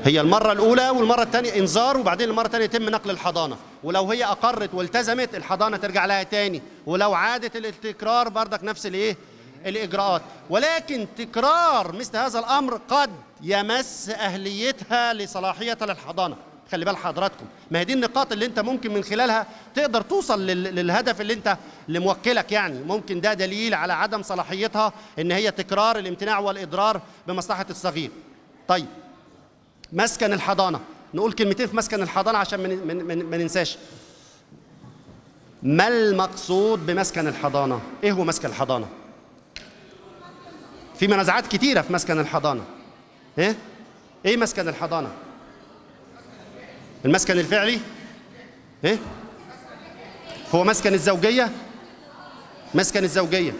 هي المرة الأولى والمرة الثانية إنذار وبعدين المرة الثانية يتم نقل الحضانة. ولو هي أقرت والتزمت الحضانة ترجع لها تاني. ولو عادت التكرار بردك نفس الإيه؟ الإجراءات. ولكن تكرار مثل هذا الأمر قد يمس أهليتها لصلاحيتها للحضانة خلي بال حضراتكم. ما هي دي النقاط اللي انت ممكن من خلالها تقدر توصل لل- للهدف اللي انت اللي موكلك يعني. ممكن ده دليل على عدم صلاحيتها إن هي تكرار الامتناع والإضرار بمصلحة الصغير. طيب. مسكن الحضانة. نقول كلمتين في مسكن الحضانة عشان ما ننساش ما المقصود بمسكن الحضانة؟ إيه هو مسكن الحضانة؟ في منازعات كتيرة في مسكن الحضانة إيه؟ إيه مسكن الحضانة؟ المسكن الفعلي؟ إيه؟ هو مسكن الزوجية؟ مسكن الزوجية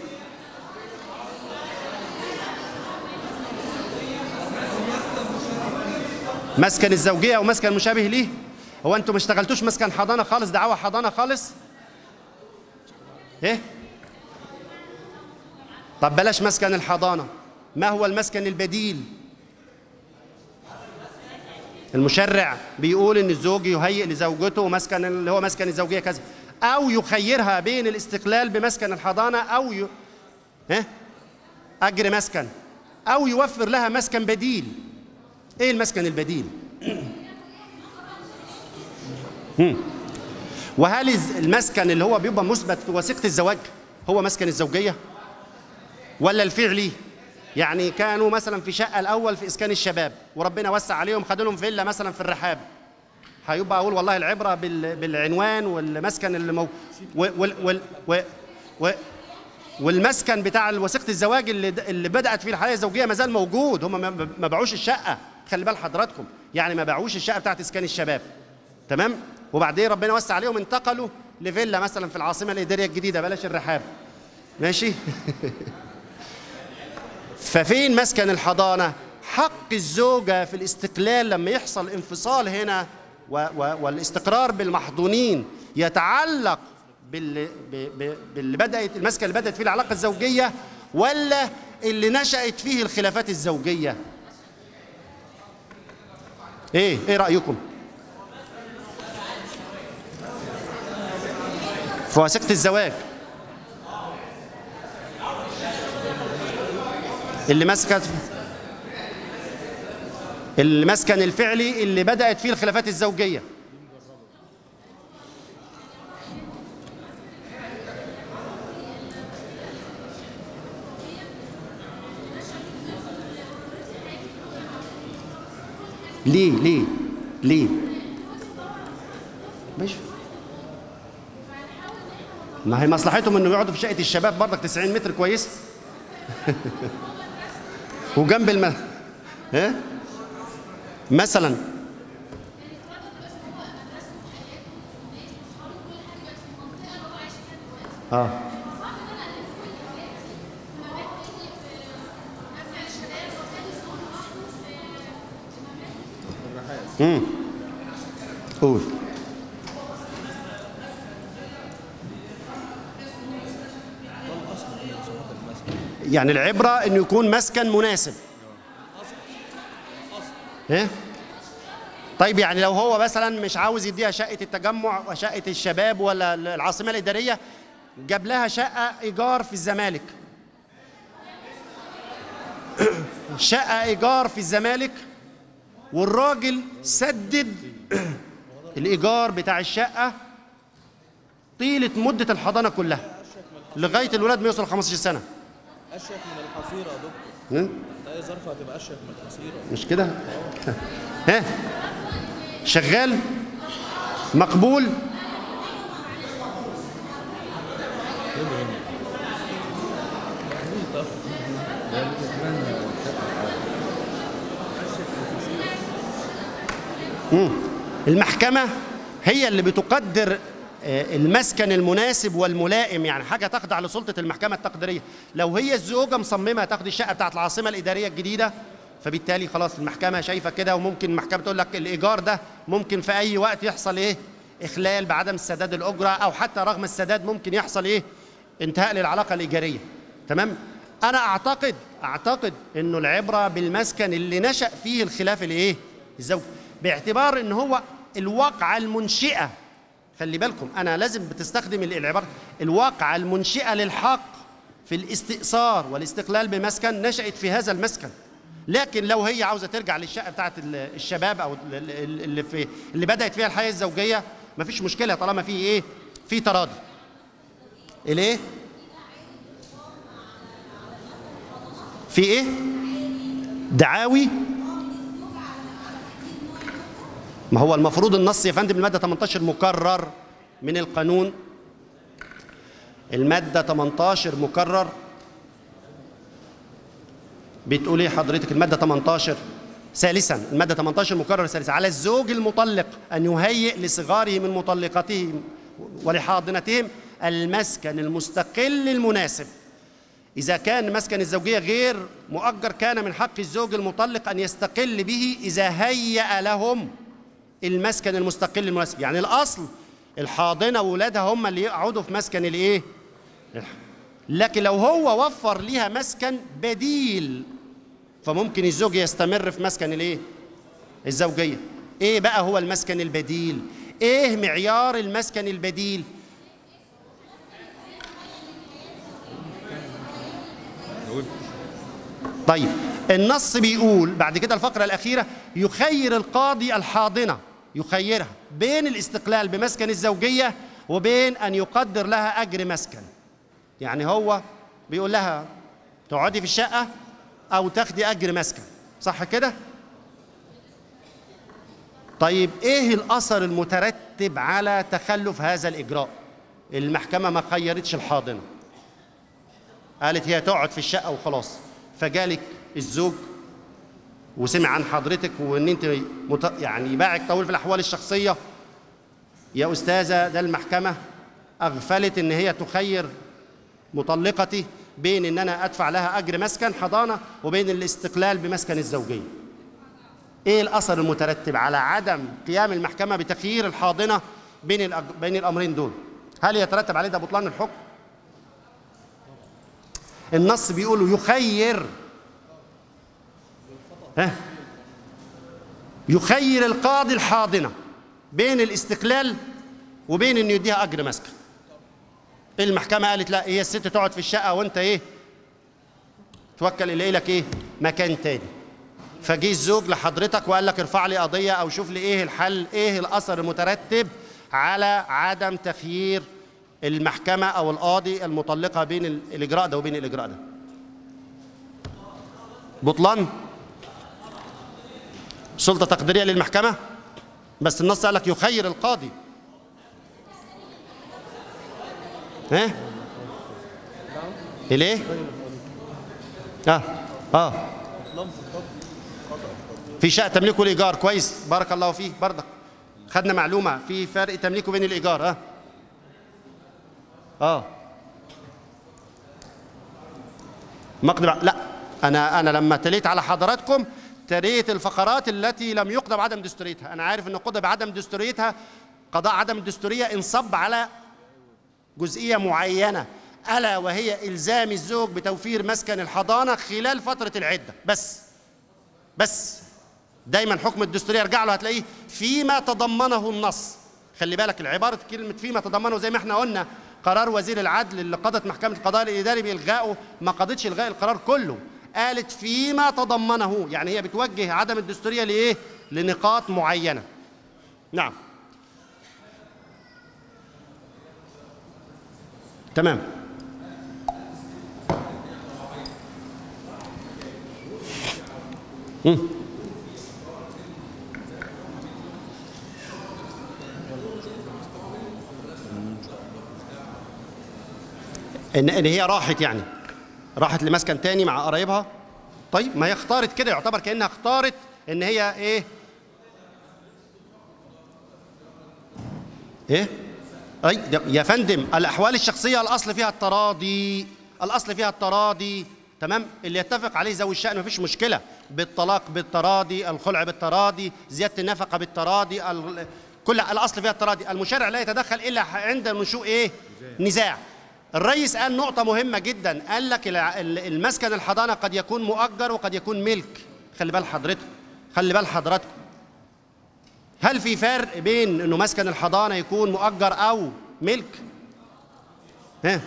مسكن الزوجية أو مسكن مشابه ليه؟ هو أنتوا ما اشتغلتوش مسكن حضانة خالص؟ دعوة حضانة خالص؟ إيه؟ طب بلاش مسكن الحضانة. ما هو المسكن البديل؟ المشرع بيقول إن الزوج يهيئ لزوجته مسكن اللي هو مسكن الزوجية كذا. أو يخيرها بين الاستقلال بمسكن الحضانة أو ي... إيه؟ أجر مسكن. أو يوفر لها مسكن بديل. إيه المسكن البديل. وهل المسكن اللي هو بيبقى مثبت في وثيقة الزواج هو مسكن الزوجية؟ ولا الفعلي؟ يعني كانوا مثلا في شقة الأول في إسكان الشباب وربنا وسع عليهم خدوا لهم فيلا مثلا في الرحاب. هيبقى أقول والله العبرة بال- بالعنوان والمسكن اللي مو وال وال وال و و والمسكن بتاع وثيقة الزواج اللي اللي بدأت فيه الحياة الزوجية ما زال موجود هم ما باعوش الشقة. خلي بال حضراتكم يعني ما باعوش الشقة بتاعت إسكان الشباب. تمام؟ وبعدين ربنا وسع عليهم انتقلوا لفيلا مثلا في العاصمة الإدارية الجديدة بلاش الرحاب. ماشي؟ ففين مسكن الحضانة؟ حق الزوجة في الاستقلال لما يحصل انفصال هنا و و والاستقرار بالمحظونين يتعلق باللي, باللي بدأت المسكن اللي بدأت فيه العلاقة الزوجية ولا اللي نشأت فيه الخلافات الزوجية؟ إيه إيه رأيكم؟ في وثيقة الزواج. اللي مسكت المسكن الفعلي اللي بدأت فيه الخلافات الزوجية. ليه ليه ليه؟ ماشي. ما هي مصلحتهم إنه يقعدوا في شقة الشباب برضك 90 متر كويس؟ <laughs> وجنب الم إيه؟ مثلا. آه. امم قول. يعني العبرة إنه يكون مسكن مناسب. إيه؟ طيب يعني لو هو مثلا مش عاوز يديها شقة التجمع وشقة الشباب ولا العاصمة الإدارية جاب لها شقة إيجار في الزمالك. <coughs> شقة إيجار في الزمالك والراجل سدد الإيجار بتاع الشقة طيلة مدة الحضانة كلها لغاية الولاد ما يوصل 15 سنة. أشيك من الحصيرة يا دكتور؟ أي ظرف هتبقى أشيك من القصيره مش كده؟ ها؟ شغال؟ مقبول؟ المحكمة هي اللي بتقدر آه، المسكن المناسب والملائم يعني حاجة تخضع لسلطة المحكمة التقديرية. لو هي الزوجة مصممة تاخد الشقة بتاعت العاصمة الإدارية الجديدة فبالتالي خلاص المحكمة شايفة كده وممكن المحكمة تقول لك الإيجار ده ممكن في أي وقت يحصل إيه؟ إخلال بعدم سداد الأجرة أو حتى رغم السداد ممكن يحصل إيه؟ انتهاء للعلاقة الإيجارية. تمام؟ أنا أعتقد أعتقد إنه العبرة بالمسكن اللي نشأ فيه الخلاف الإيه؟ الزوج. باعتبار إن هو الواقعة المنشئة. خلي بالكم أنا لازم بتستخدم ال- العباره الواقعة المنشئة للحق في الاستئثار والاستقلال بمسكن نشأت في هذا المسكن. لكن لو هي عاوزة ترجع للشقه بتاعت ال- الشباب أو ال- ال- اللي في اللي بدأت فيها الحياة الزوجية مفيش مشكلة طالما في إيه؟ في تراضي. الإيه؟ في إيه؟ دعاوي ما هو المفروض النص يا فندم؟ المادة 18 مكرر من القانون. المادة 18 مكرر. بتقول إيه حضرتك؟ المادة 18 ثالثا. المادة 18 مكرر ثالثا. على الزوج المطلق أن يهيئ لصغاره من مطلقتهم ولحاضنتهم المسكن المستقل المناسب. إذا كان مسكن الزوجية غير مؤجر كان من حق الزوج المطلق أن يستقل به إذا هيأ لهم المسكن المستقل المناسب يعني الأصل الحاضنة وولادها هم اللي يقعدوا في مسكن الإيه؟ لكن لو هو وفر ليها مسكن بديل فممكن الزوج يستمر في مسكن الإيه؟ الزوجية إيه بقى هو المسكن البديل؟ إيه معيار المسكن البديل؟ طيب النص بيقول بعد كده الفقرة الأخيرة يخير القاضي الحاضنة يخيرها بين الاستقلال بمسكن الزوجية وبين أن يقدر لها أجر مسكن يعني هو بيقول لها تقعدي في الشقة أو تاخدي أجر مسكن صح كده؟ طيب إيه الأثر المترتب على تخلف هذا الإجراء؟ المحكمة ما خيرتش الحاضنة قالت هي تقعد في الشقة وخلاص فجالك الزوج وسمع عن حضرتك وإن أنت مت... يعني باعك طويل في الأحوال الشخصية. يا أستاذة ده المحكمة أغفلت إن هي تخير مطلقتي بين إن أنا أدفع لها أجر مسكن حضانة وبين الاستقلال بمسكن الزوجية. إيه الأثر المترتب على عدم قيام المحكمة بتخيير الحاضنة بين الأج... بين الأمرين دول؟ هل يترتب عليه ده بطلان الحكم؟ النص بيقول يخير ها؟ يخير القاضي الحاضنة بين الاستقلال وبين إنه يديها أجر مسكن. المحكمة قالت لا هي الست تقعد في الشقة وأنت إيه؟ توكل إلى لك إيه؟ مكان تاني. فجه الزوج لحضرتك وقال لك ارفع لي قضية أو شوف لي إيه الحل إيه الأثر المترتب على عدم تخيير المحكمة أو القاضي المطلقة بين ال- الإجراء ده وبين الإجراء ده. بطلان؟ سلطة تقديرية للمحكمة؟ بس النص قال لك يخير القاضي. ها ليه آه آه. في شقة تملكه الإيجار. كويس. بارك الله فيك برضك. خدنا معلومة. في فرق تمليكه بين الإيجار. آه. آه. مقدم لا. أنا أنا لما تليت على حضراتكم تريت الفقرات التي لم يقضى بعدم دستوريتها أنا عارف ان قضى بعدم دستوريتها قضاء عدم الدستوريه انصب على جزئية معينة ألا وهي إلزام الزوج بتوفير مسكن الحضانة خلال فترة العدة. بس بس دايما حكم الدستورية ارجع له هتلاقيه فيما تضمنه النص. خلي بالك العبارة كلمة فيما تضمنه زي ما إحنا قلنا قرار وزير العدل اللي قضت محكمة القضاء الاداري بإلغائه ما قضتش إلغاء القرار كله. قالت فيما تضمنه يعني هي بتوجه عدم الدستورية لإيه؟ لنقاط معينة. نعم. تمام. ان إن هي راحت يعني. راحت لمسكن تاني مع قرايبها. طيب ما هي اختارت كده يعتبر كأنها اختارت إن هي إيه؟ إيه؟ أي يا فندم الأحوال الشخصية الأصل فيها التراضي الأصل فيها التراضي. تمام؟ اللي يتفق عليه ذوي الشأن مفيش مشكلة. بالطلاق بالتراضي الخلع بالتراضي زيادة النفقة بالتراضي ال- كل الأصل فيها التراضي. المشرع لا يتدخل إلا عند نشوء إيه؟ نزاع. الرئيس قال نقطة مهمة جدا. قال لك المسكن الحضانة قد يكون مؤجر وقد يكون ملك. خلي بال حضرتك خلي بال حضراتكم هل في فرق بين إنه مسكن الحضانة يكون مؤجر أو ملك؟ ها؟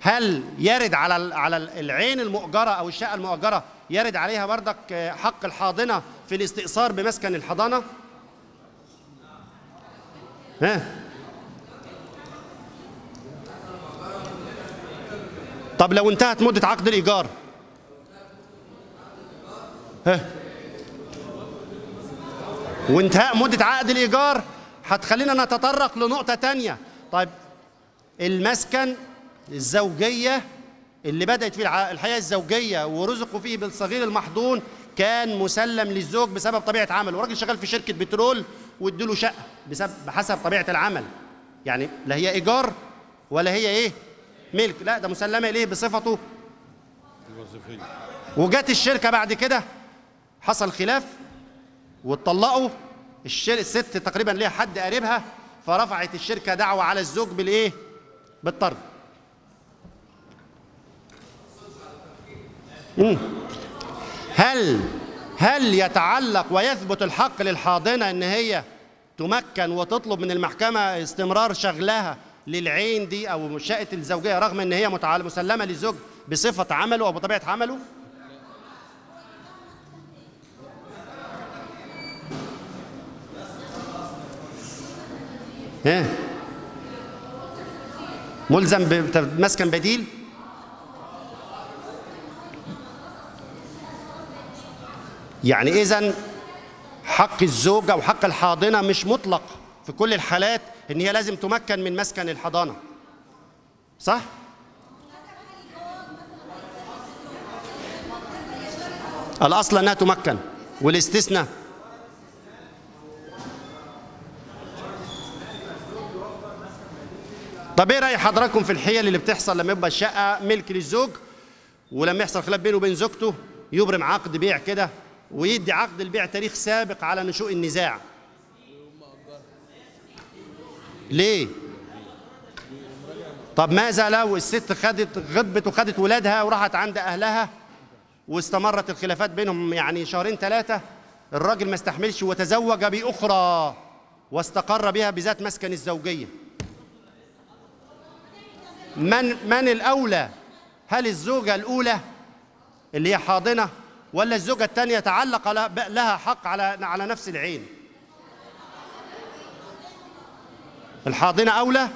هل يرد على على ال- العين المؤجرة أو الشقة المؤجرة يرد عليها بردك حق الحاضنة في الاستئثار بمسكن الحضانة؟ ها؟ طب لو انتهت مدة عقد الإيجار. ها؟ وانتهاء مدة عقد الإيجار هتخلينا نتطرق لنقطة تانية. طيب المسكن الزوجية اللي بدأت فيه الحياة الزوجية ورزقوا فيه بالصغير المحضون كان مسلم للزوج بسبب طبيعة عمله وراجل شغال في شركة بترول وادوا له شقة بسبب بحسب طبيعة العمل. يعني لا هي إيجار ولا هي إيه؟ ملك. لا ده مسلمة إليه بصفته. وجت الشركة بعد كده. حصل خلاف. واتطلقوا. الشر... الست تقريبا ليها حد قريبها. فرفعت الشركة دعوة على الزوج بالإيه؟ بالطرد. مم. هل هل يتعلق ويثبت الحق للحاضنة إن هي تمكن وتطلب من المحكمة استمرار شغلها للعين دي أو شقه الزوجية رغم إن هي مسلمة للزوج بصفة عمله أو بطبيعة عمله؟ إيه ملزم بمسكن بديل يعني اذا حق الزوجة أو حق الحاضنة مش مطلق في كل الحالات إن هي لازم تمكن من مسكن الحضانة. صح؟ الأصل أنها تمكن والاستثناء. طب إيه رأي حضراتكم في الحيل اللي بتحصل لما يبقى الشقة ملك للزوج ولما يحصل خلاف بينه وبين زوجته يبرم عقد بيع كده ويدي عقد البيع تاريخ سابق على نشوء النزاع. ليه؟ طب ماذا لو الست خدت غضبت وخدت ولادها وراحت عند أهلها واستمرت الخلافات بينهم يعني شهرين ثلاثة الراجل ما استحملش وتزوج بأخرى واستقر بها بذات مسكن الزوجية. من من الأولى؟ هل الزوجة الأولى اللي هي حاضنة ولا الزوجة الثانية تعلق لها حق على على نفس العين؟ الحاضنة أولى؟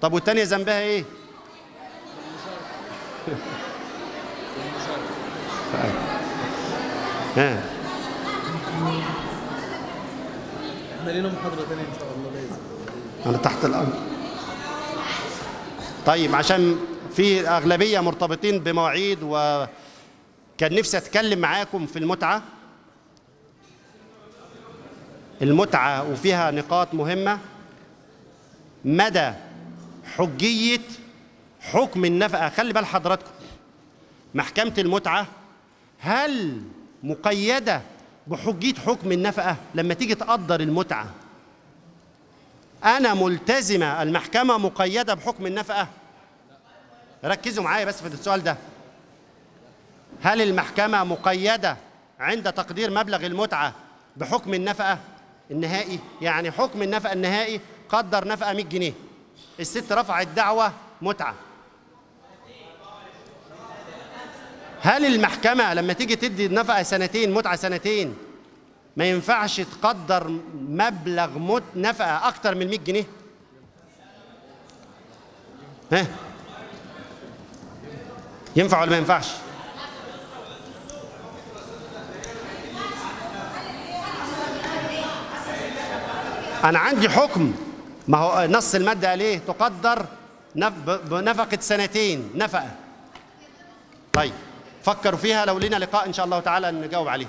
طب والثانيه ذنبها إيه؟ <laughs> ها إحنا لينا محاضرة تانية إن شاء الله. لازم. أنا تحت الأمر. طيب عشان في أغلبية مرتبطين بمواعيد وكان نفسي أتكلم معاكم في المتعة. المتعة وفيها نقاط مهمة. مدى حجية حكم النفقة. خلي بال حضراتكم محكمة المتعة هل مقيدة بحجية حكم النفقة لما تيجي تقدر المتعة؟ أنا ملتزمة المحكمة مقيدة بحكم النفقة. ركزوا معايا بس في السؤال ده. هل المحكمة مقيدة عند تقدير مبلغ المتعة بحكم النفقة النهائي؟ يعني حكم النفقة النهائي قدر نفقة 100 جنيه. الست رفعت دعوة متعة. هل المحكمة لما تيجي تدي نفقة سنتين متعة سنتين ما ينفعش تقدر مبلغ مت نفقة أكتر من 100 جنيه؟ ها؟ ينفع ولا ما ينفعش؟ أنا عندي حكم. ما هو نص المادة قال إيه تقدر نف- ب- بنفقة سنتين؟ نفقة. طيب فكروا فيها لو لنا لقاء إن شاء الله تعالى نجاوب عليه.